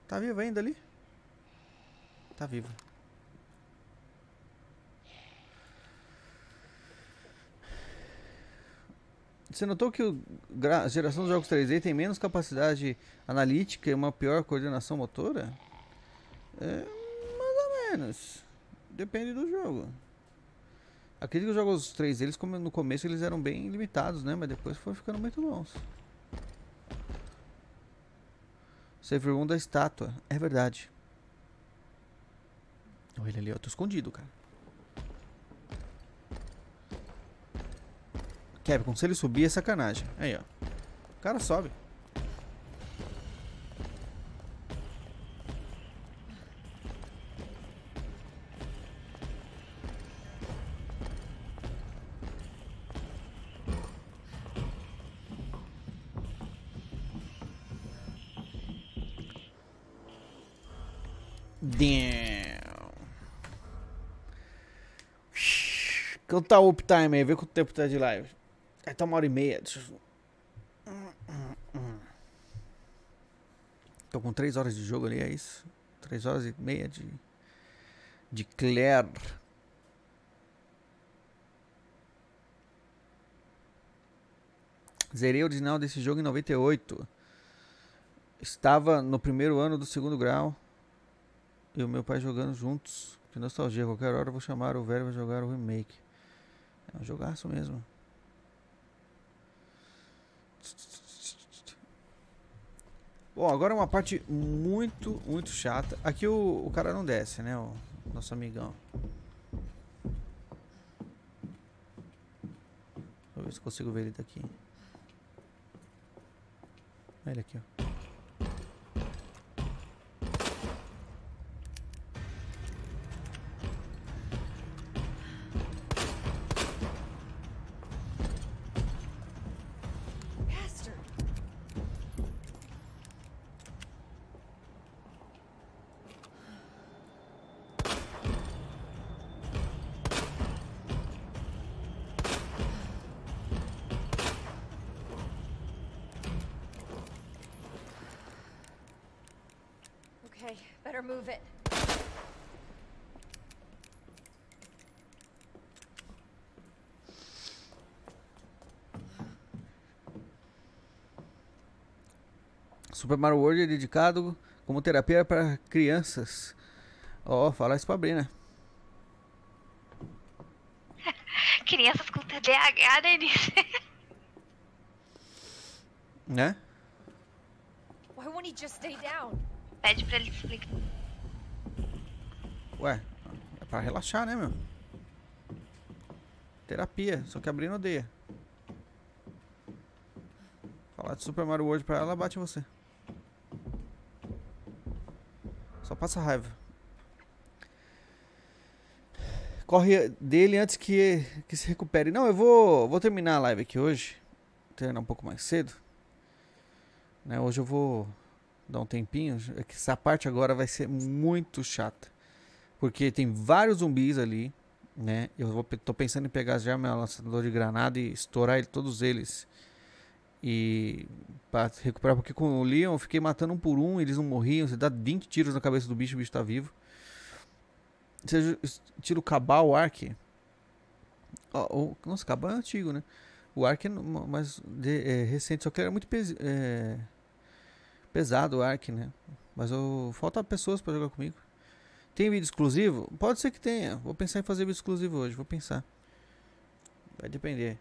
[SPEAKER 1] Tá vivo ainda ali? Tá vivo. Você notou que a geração dos jogos 3D tem menos capacidade analítica e uma pior coordenação motora? É, mais ou menos. Depende do jogo. Acredito que os jogos 3D, eles, come- no começo, eles eram bem limitados, né? Mas depois foram ficando muito bons. Save room da estátua. É verdade. Olha ele ali, ó. Tô escondido, cara. Capcom, se ele subir é sacanagem. Aí, ó. O cara sobe. Damn. Quanto tá o uptime aí? Vê quanto tempo tá de live. Aí tá uma hora e meia. Deixa eu... Tô com 3 horas de jogo ali, é isso? 3 horas e meia de. De Claire. Zerei o original desse jogo em 98. Estava no primeiro ano do segundo grau. E o meu pai jogando juntos. Que nostalgia. Qualquer hora eu vou chamar o velho vai jogar o remake. É um jogaço mesmo. Bom, agora uma parte muito, muito chata. Aqui o, o cara não desce, né? O nosso amigão. Deixa eu ver se consigo ver ele daqui. Olha ele aqui, ó.
[SPEAKER 2] Bastard. Okay, better move it.
[SPEAKER 1] Super Mario World é dedicado como terapia para crianças. Ó, fala isso pra Brina. [LAUGHS]
[SPEAKER 4] Crianças com TDAH, Denise.
[SPEAKER 1] Né?
[SPEAKER 2] Why won't he just stay down?
[SPEAKER 4] Pede pra ele explicar.
[SPEAKER 1] Ué, é pra relaxar, né, meu? Terapia, só que a Brina odeia. Falar de Super Mario World pra ela, ela bate em você. Só passa raiva. Corre dele antes que, que se recupere. Não, eu vou, vou terminar a live aqui hoje. Terminar um pouco mais cedo. Né, hoje eu vou dar um tempinho. É que essa parte agora vai ser muito chata. Porque tem vários zumbis ali, né? Eu vou, tô pensando em pegar já meu lançador de granada e estourar ele, todos eles. E para recuperar, porque com o Leon eu fiquei matando um por um, eles não morriam. Você dá 20 tiros na cabeça do bicho, o bicho tá vivo. Você tira o Cabal, o Ark. Ó, o, nossa, Cabal é antigo, né? O Ark é mais de- é, recente, só que ele era muito pes- é, pesado o Ark, né? Mas eu, falta pessoas para jogar comigo. Tem vídeo exclusivo? Pode ser que tenha. Vou pensar em fazer vídeo exclusivo hoje. Vou pensar. Vai depender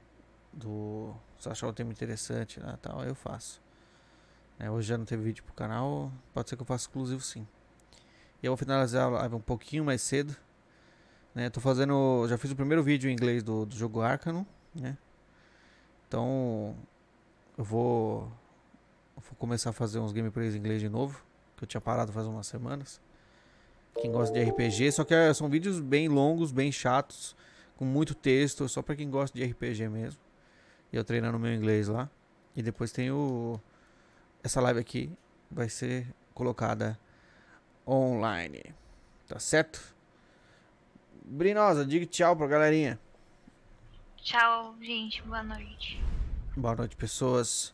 [SPEAKER 1] do. Se achar o tema interessante, né, tal, eu faço. Né, hoje já não teve vídeo pro canal. Pode ser que eu faça exclusivo sim. E eu vou finalizar a live um pouquinho mais cedo. Né, tô fazendo. Já fiz o primeiro vídeo em inglês do, do jogo Arcano. Né? Então. Eu vou. Vou começar a fazer uns gameplays em inglês de novo. Que eu tinha parado faz umas semanas. Quem gosta de RPG, só que é, são vídeos bem longos, bem chatos, com muito texto, só pra quem gosta de RPG mesmo. E eu treinando meu inglês lá. E depois tem o essa live aqui vai ser colocada online. Tá certo? Brinosa, diga tchau pra galerinha.
[SPEAKER 4] Tchau, gente. Boa noite.
[SPEAKER 1] Boa noite, pessoas.